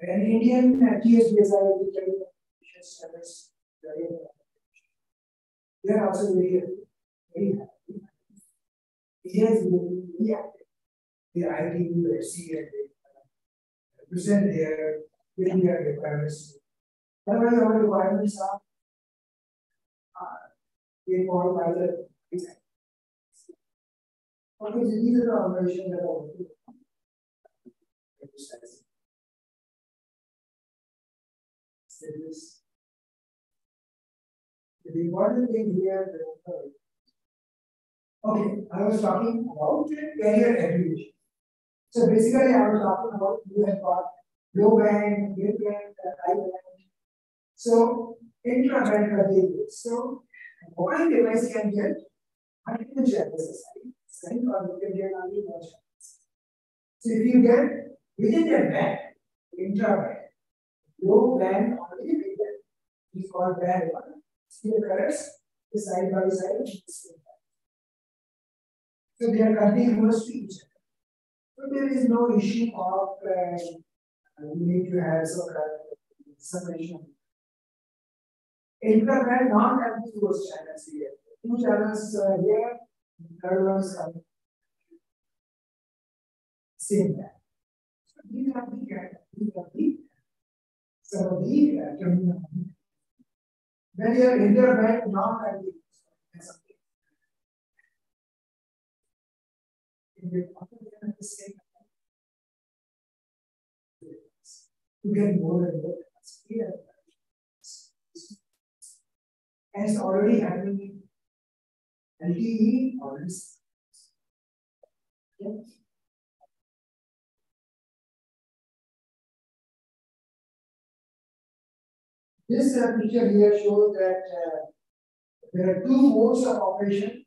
And Indian uh, TSDSI will tell you service they are also very, very happy. Yes, active. The IT, the FC, and they uh, present their, bring their requirements. Whatever our requirements are, uh, they by the design. Okay, so these are the operations that are working. The important thing here, okay, I was talking about carrier aggregation. So basically, I was talking about you have got low band, mid band, high band. So intra band behavior. So one device can get multiple channels, right? Or you can get only one channel. So if you get within that band, intra band, low band only is called band one see the colors side by side. So they are contiguous to each other. So there is no issue of uh, you need to have some kind of separation. Intra-band non-contiguous channels here. Two channels uh, here, third one is coming. Same band. So these are the, these are the, the uh, terminal when you are interband non-anti to get more and more capacity and it's already happening LTE. Yes. This uh, picture here shows that uh, there are two modes of operation.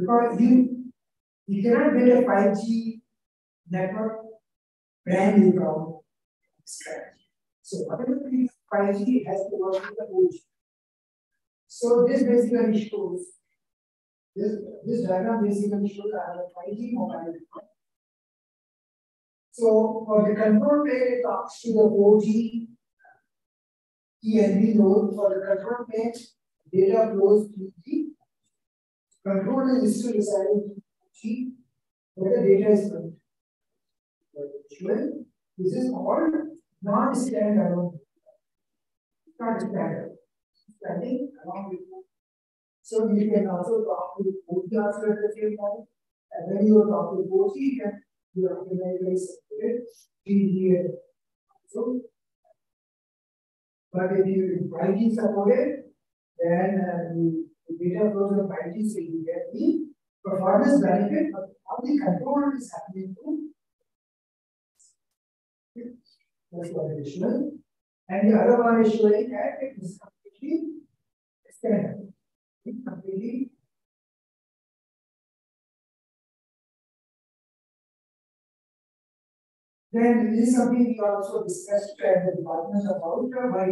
Because you, you cannot build a 5G network brand new from scratch. So whatever is 5G has to work with the 4G. So this basically shows, this, this diagram basically shows I have a 5G mobile network so for the control plane, it talks to the OG eNB node. For the control plane, data flows to the controller is still to OG, where the data is coming. This is all non-standalone. Not standard. Standing along with so you can also talk to the OG at the same time. And when you talk to the OG, you can you are automatically separated GDA. So, but if you 5G supported, then uh, the, the data flows of 5G, so you get the performance benefit, but how the control is happening to that's one additional. And the other one is showing that it is completely standard. completely Then this is something we also discussed at the department about why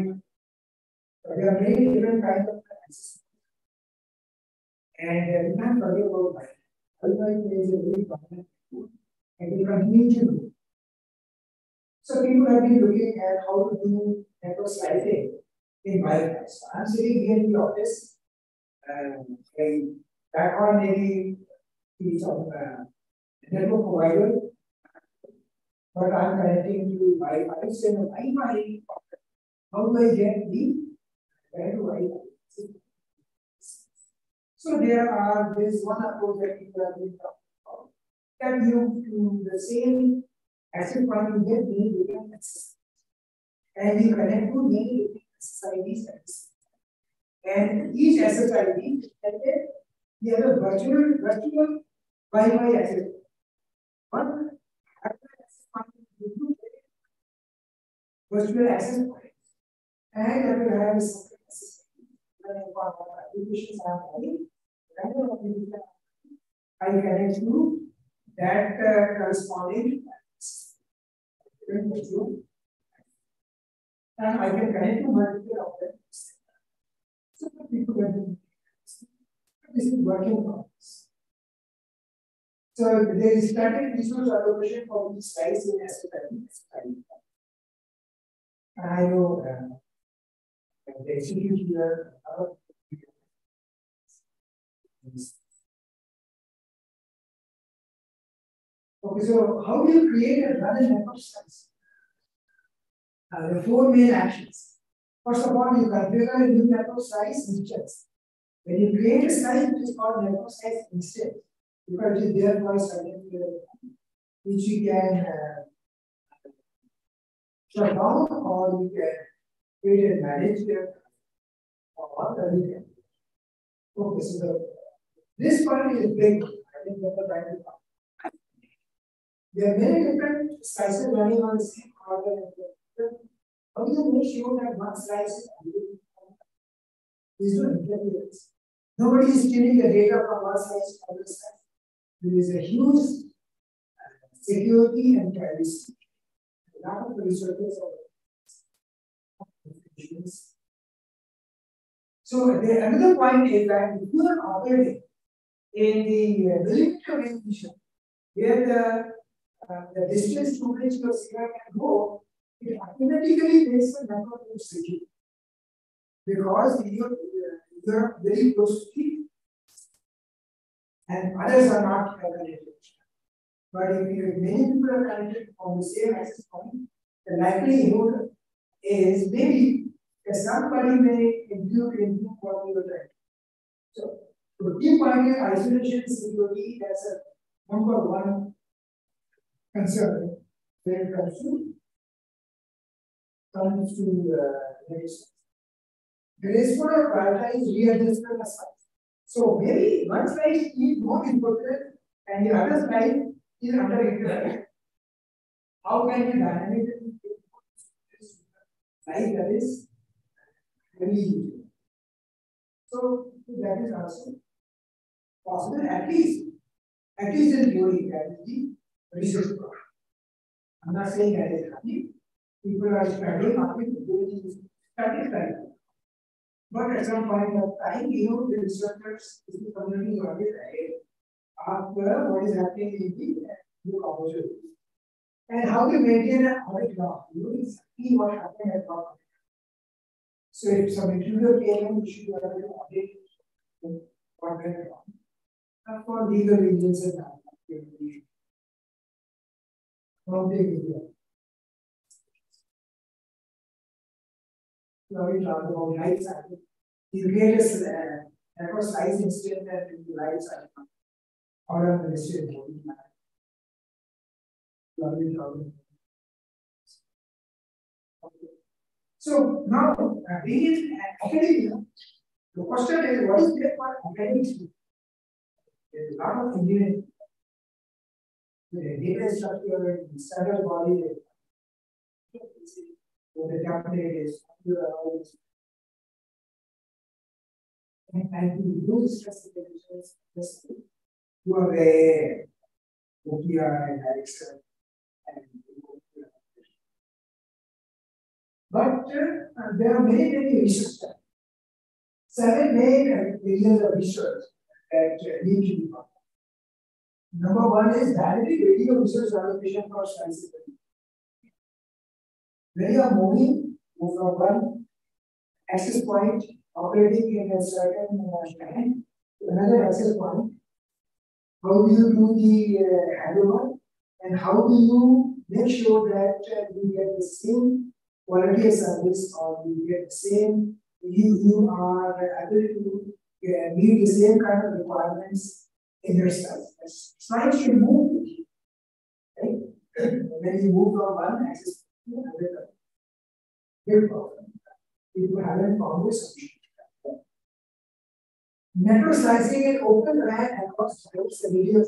there are many different kinds of access. And uh, we can't forget about why. Otherwise, there is a very important and we continue to do. So people have been looking at how to do network slicing in Wi-Fi. So I'm sitting here in the office and I back on maybe the uh, network provider but I'm connecting to Wi-Fi. So Wi-Fi, how do I get the where do I? So there are this one approach that people have been talking about that you to the same access point you get many different and you connect to many different SSIDs and each SSID connected. We have a virtual virtual Wi-Fi access. One virtual points. And then we have applications are running. I connect to that uh, corresponding and I can connect to multiple them. So people can this is working progress. So there is static resource allocation for each size in. And I know uh, the execute here. Uh, Okay, so how do you create a run and network slice? Uh, the four main actions. First of all, you configure a new network slice instance. When you create a size which is called network slice instance, because it is there for a which you can uh, shut down or you can create and manage your or. Okay, so the, this part is big. I think that's the right part. There are many different slices running on the same hardware. How do you make sure that one slice is There's no interference. Nobody is stealing the data from one slice to other slice. There is a huge uh, security and privacy. A lot of researchers are so the another point is that if you are operating in the uh, military organization where the uh, the distance to which your signal can go, it automatically makes the network more secure. Because you're, you're very close to it, and others are not connected. But if, you, many people are connected from the same access point, the likelihood is maybe somebody may include you are trying. So, point is isolation security, as a number one concern when it comes to comes to uh, next. The response of prioritize readjustment size. So maybe one slice is more important and the other slice is under internet. How can we dynamically slide that is So that is also possible at least at least in theory that is the research program. I'm not saying that is happening. People are studying happening doing static time. But at some point of time, you know, the researchers, the community is always ahead after what is happening in the new commercial. And how to maintain an audit law. You know exactly what happened at law. So if some intruder came in, we should be able to audit what went wrong. But for legal reasons and that from the media. Now we talk about life cycle. The greatest uh, network slice instance that in the life cycle out of the listed body So now, uh, being in academia, the question is what is there for academics? There's a lot of engineering. The data structure, the standard body, what the template is, and, and to do the specifications, just you are the OPR and Excel but uh, there are many, many research. Seven main areas of research that uh, need to be done. Number one is dynamic radio resource allocation for sensitivity. When you are moving from one access point operating in a certain uh, time to another access point, how do you do the uh, handover and how do you make sure that uh, you get the same quality of service or you get the same, you, you are able to uh, meet the same kind of requirements in your slides. Slides should move you. Right? when you move from one axis to another, big problem. People haven't found a solution. Network slicing in open RAN across sites, the video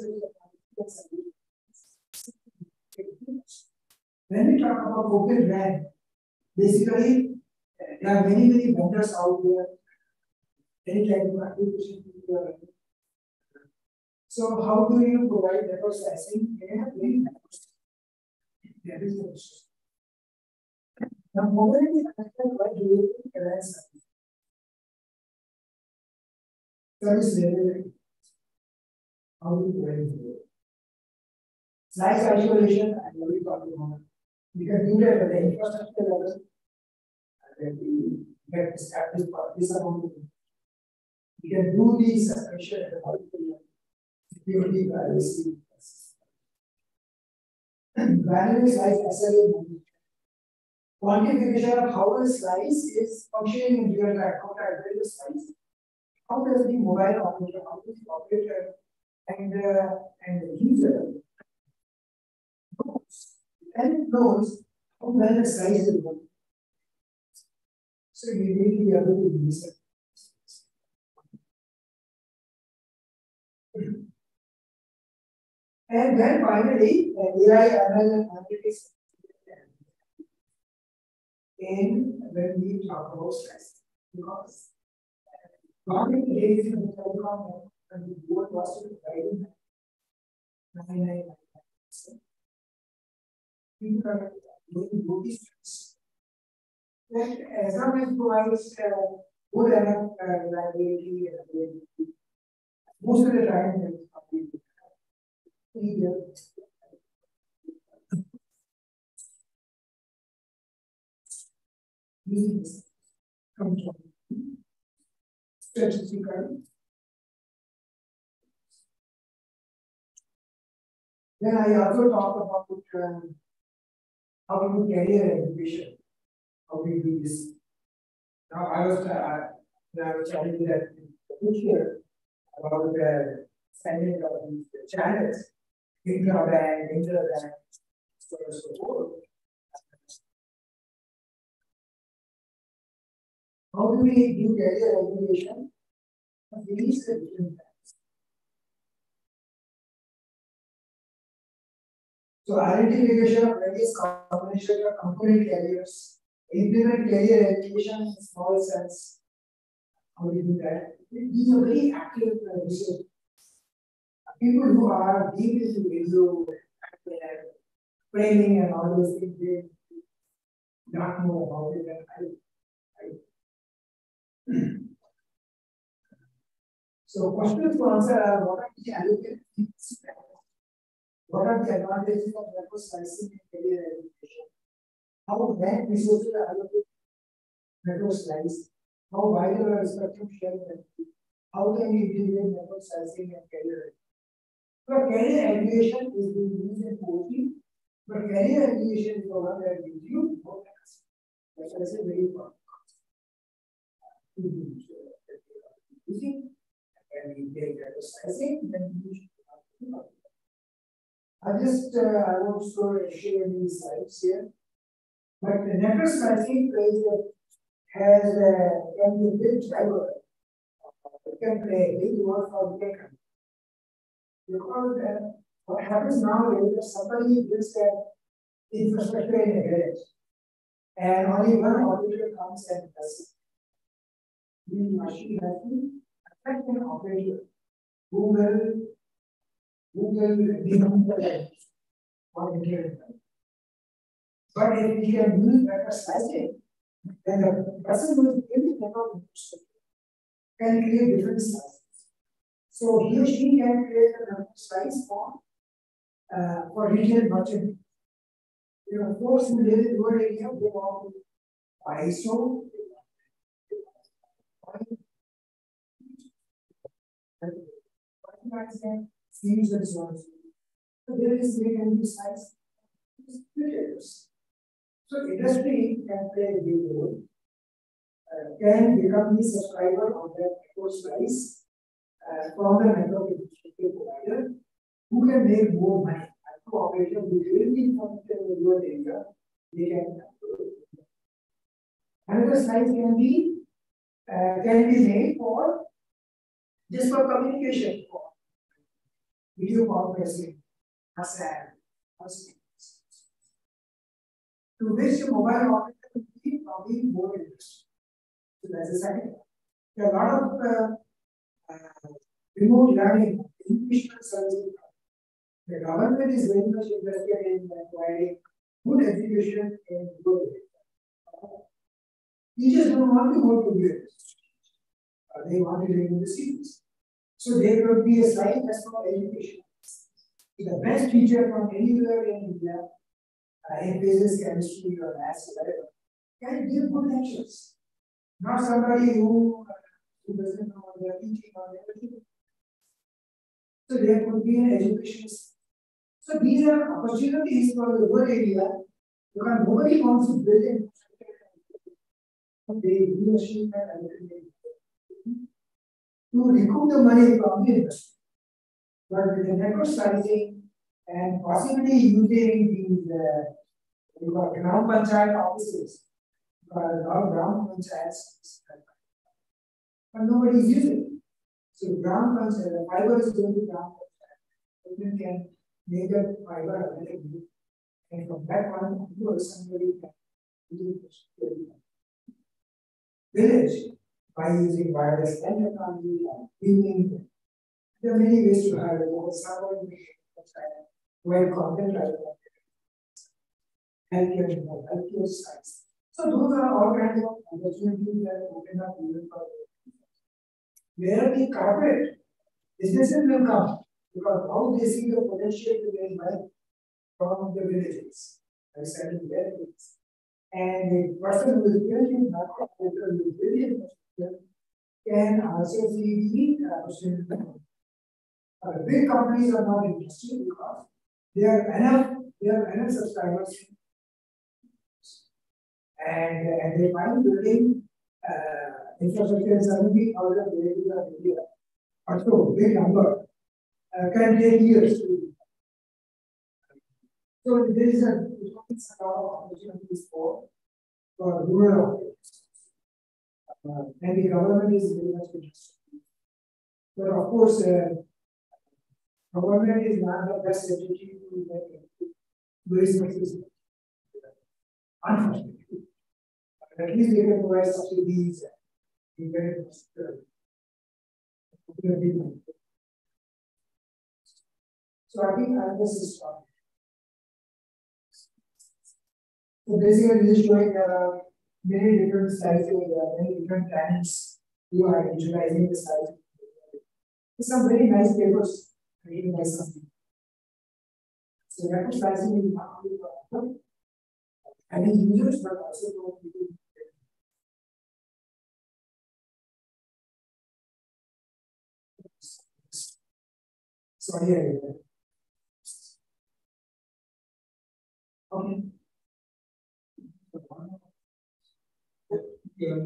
When we talk about open RAN, basically there are many, many vendors out there. Any type of application So how do you provide network slicing in a very? That is the question. Now, moment is affected by related events. Service level. How do you provide it? Slice isolation, I already talked about. You can do that at the infrastructure level. Then you get established for this amount. You can do the separation at the level. Security, privacy. Value slice SLA. Quantification of how a slice is functioning in real time. How to the slice. How does the mobile operator, how does the operator and uh, and the user knows and knows how well the slice is working. So you to be able to use it. And then finally, uh, AI ML analytics in when we talk about stress. Because today is in the telecom and the board was to guide nine nine nine. People are doing good stress. Then, long as provides uh, good enough uh, reliability and availability, most of the time it's completely easier. These come from strategically. Then I also talk about um, how to do education, how we do this. Now I was uh, I was telling you that here about the sending of these channels, intra-band, inter-band, so on and so forth. How do we do carrier aggregation? These are different types. So identification of various combination of component carriers, implement carrier aggregation in small cells. How do you do that? These are very active research. People who are deep into video, training and all those things, they not know about it. And I, I so questions to answer are what are the allocated What are the advantages of network slicing in carrier aggregation? How bank resources are allocated network slice? How vital are spectrum sharing How can we integrate network slicing and education? So carrier aggregation is being used in coaching, but carrier aggregation is the one that gives you more That's why I say very important and we take exercising, then we I just uh, I want to show these slides here. But the slicing plays has a, can be a driver. It can play a big role for the Because uh, what happens now is that somebody builds that infrastructure in a village, and only one operator comes and does it. The machine has to affect an operator. Who will who will become the or the But if he can use better slicing, then the person is really cannot can create different slices. So he or she can create a slice for uh, for retail merchant. You know, of course, in the rural area, they want to buy so seems and so on. So there is they can be size. So industry can play a big role. Uh, can become the subscriber of that network slice uh, from the network infrastructure provider who can make more money. After operation, who really from the rural area, they can. Another slice can be uh, can be made for just for communication, for video conferencing, WhatsApp, to which your mobile operator will be probably more interested. So that's the second. There are a lot of uh, uh, remote learning educational services. The government is very much interested in providing good education in rural areas. Teachers don't want to go to villages. Uh, they want to live in the cities. So there could be a slight for education. The best teacher from anywhere in India, uh, in physics, chemistry, or maths, whatever, can give good lectures. Not somebody who, uh, who doesn't know what they're teaching or everything. So there could be an education. So these are opportunities for the rural area because nobody wants to build in they he or she to recoup the money from the industry. But with the network slicing and possibly using these uh, gram panchayat offices, because a lot of gram panchayats, but nobody using it. So gram panchayat, fiber is going to gram panchayat. You can make that fiber available, and from that point onwards, somebody can it village by using wireless LAN technology and beaming. There are many ways to have it. Someone where content like healthcare, healthcare sites. So those are all kinds of opportunities that open up even for where the corporate businesses will come because how they see the potential to make from the villages by selling their. And the person who is building computer who is building can also see the opportunity. Uh, big companies are not interested because they have enough, they have enough subscribers. And, and they find building uh, infrastructure in 70 out of India, also big number, uh, can take years to. So there is a a lot of opportunities for, for rural operations. Uh, and the government is very much interested. But of course, uh, government is not the best entity to make very successful. Unfortunately. At least they can provide subsidies and very So I think uh, this is uh, So basically, this is showing there are many different styles, uh, many different talents you are utilizing the styles. Some very nice papers written by people. So record slicing is not only for having users, but also for people. Sorry, Okay. Yeah.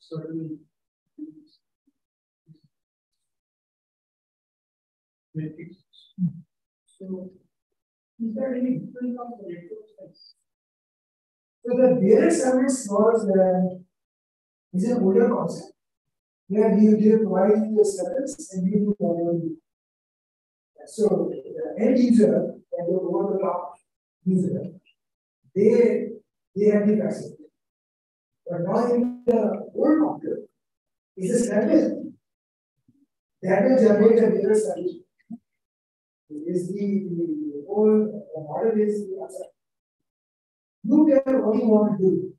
Certainly. So, is there any? So the bearer service was uh, is an older concept. Where you give provide the service and you do you so the end user and the over the top user, they they have the facility. But now in the old market, is a standard. That will generate a data strategy. Is the, the whole model is the. You tell what you want to do,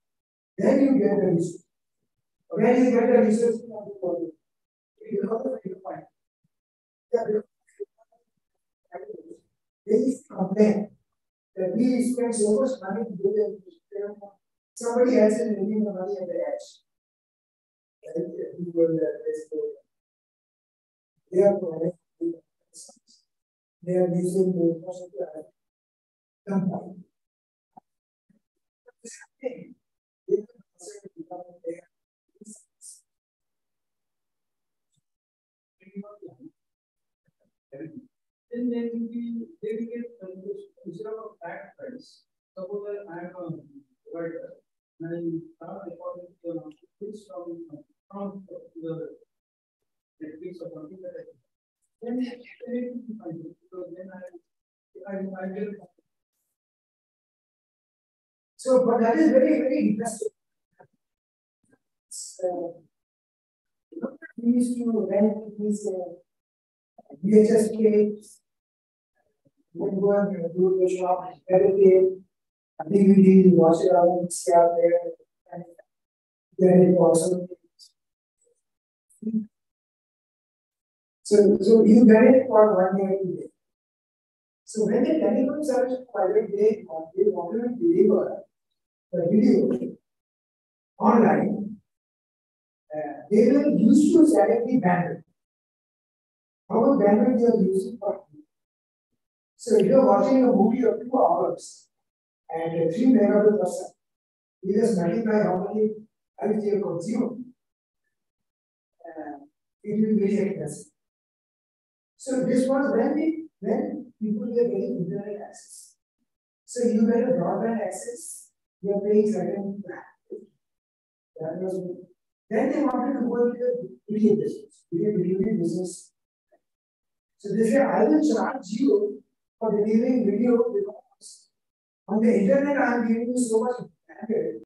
then you get the resource. When you get the you have to follow. You find. They complain that we spend so much money to do it. Somebody else is making the money at the edge. They are providing they are using the infrastructure company. Then they will be they will get instead of flat price. Suppose I am a provider and I start recording the from from the Netflix or something that. Then it will be fine because then I I I will So, but that is very, very interesting. So, we used to rent these uh, VHS tapes, when go and do the shop, we did watch it out, stay out there, and then it also. So, so you get it for one year, years. So when the telecom service provider they, they wanted to deliver the video online, uh, they were used to select the bandwidth. How much bandwidth they are using for So if you're watching a movie of two hours and three megabit per second, you just multiply how many hours you consume. Uh, it will be very expensive. So this was when we when people were getting internet access. So you get a broadband access, you're paying certain that was then they wanted to go into the video business, video delivery business. So they say, I will charge you for delivering video because on the internet I am giving you so much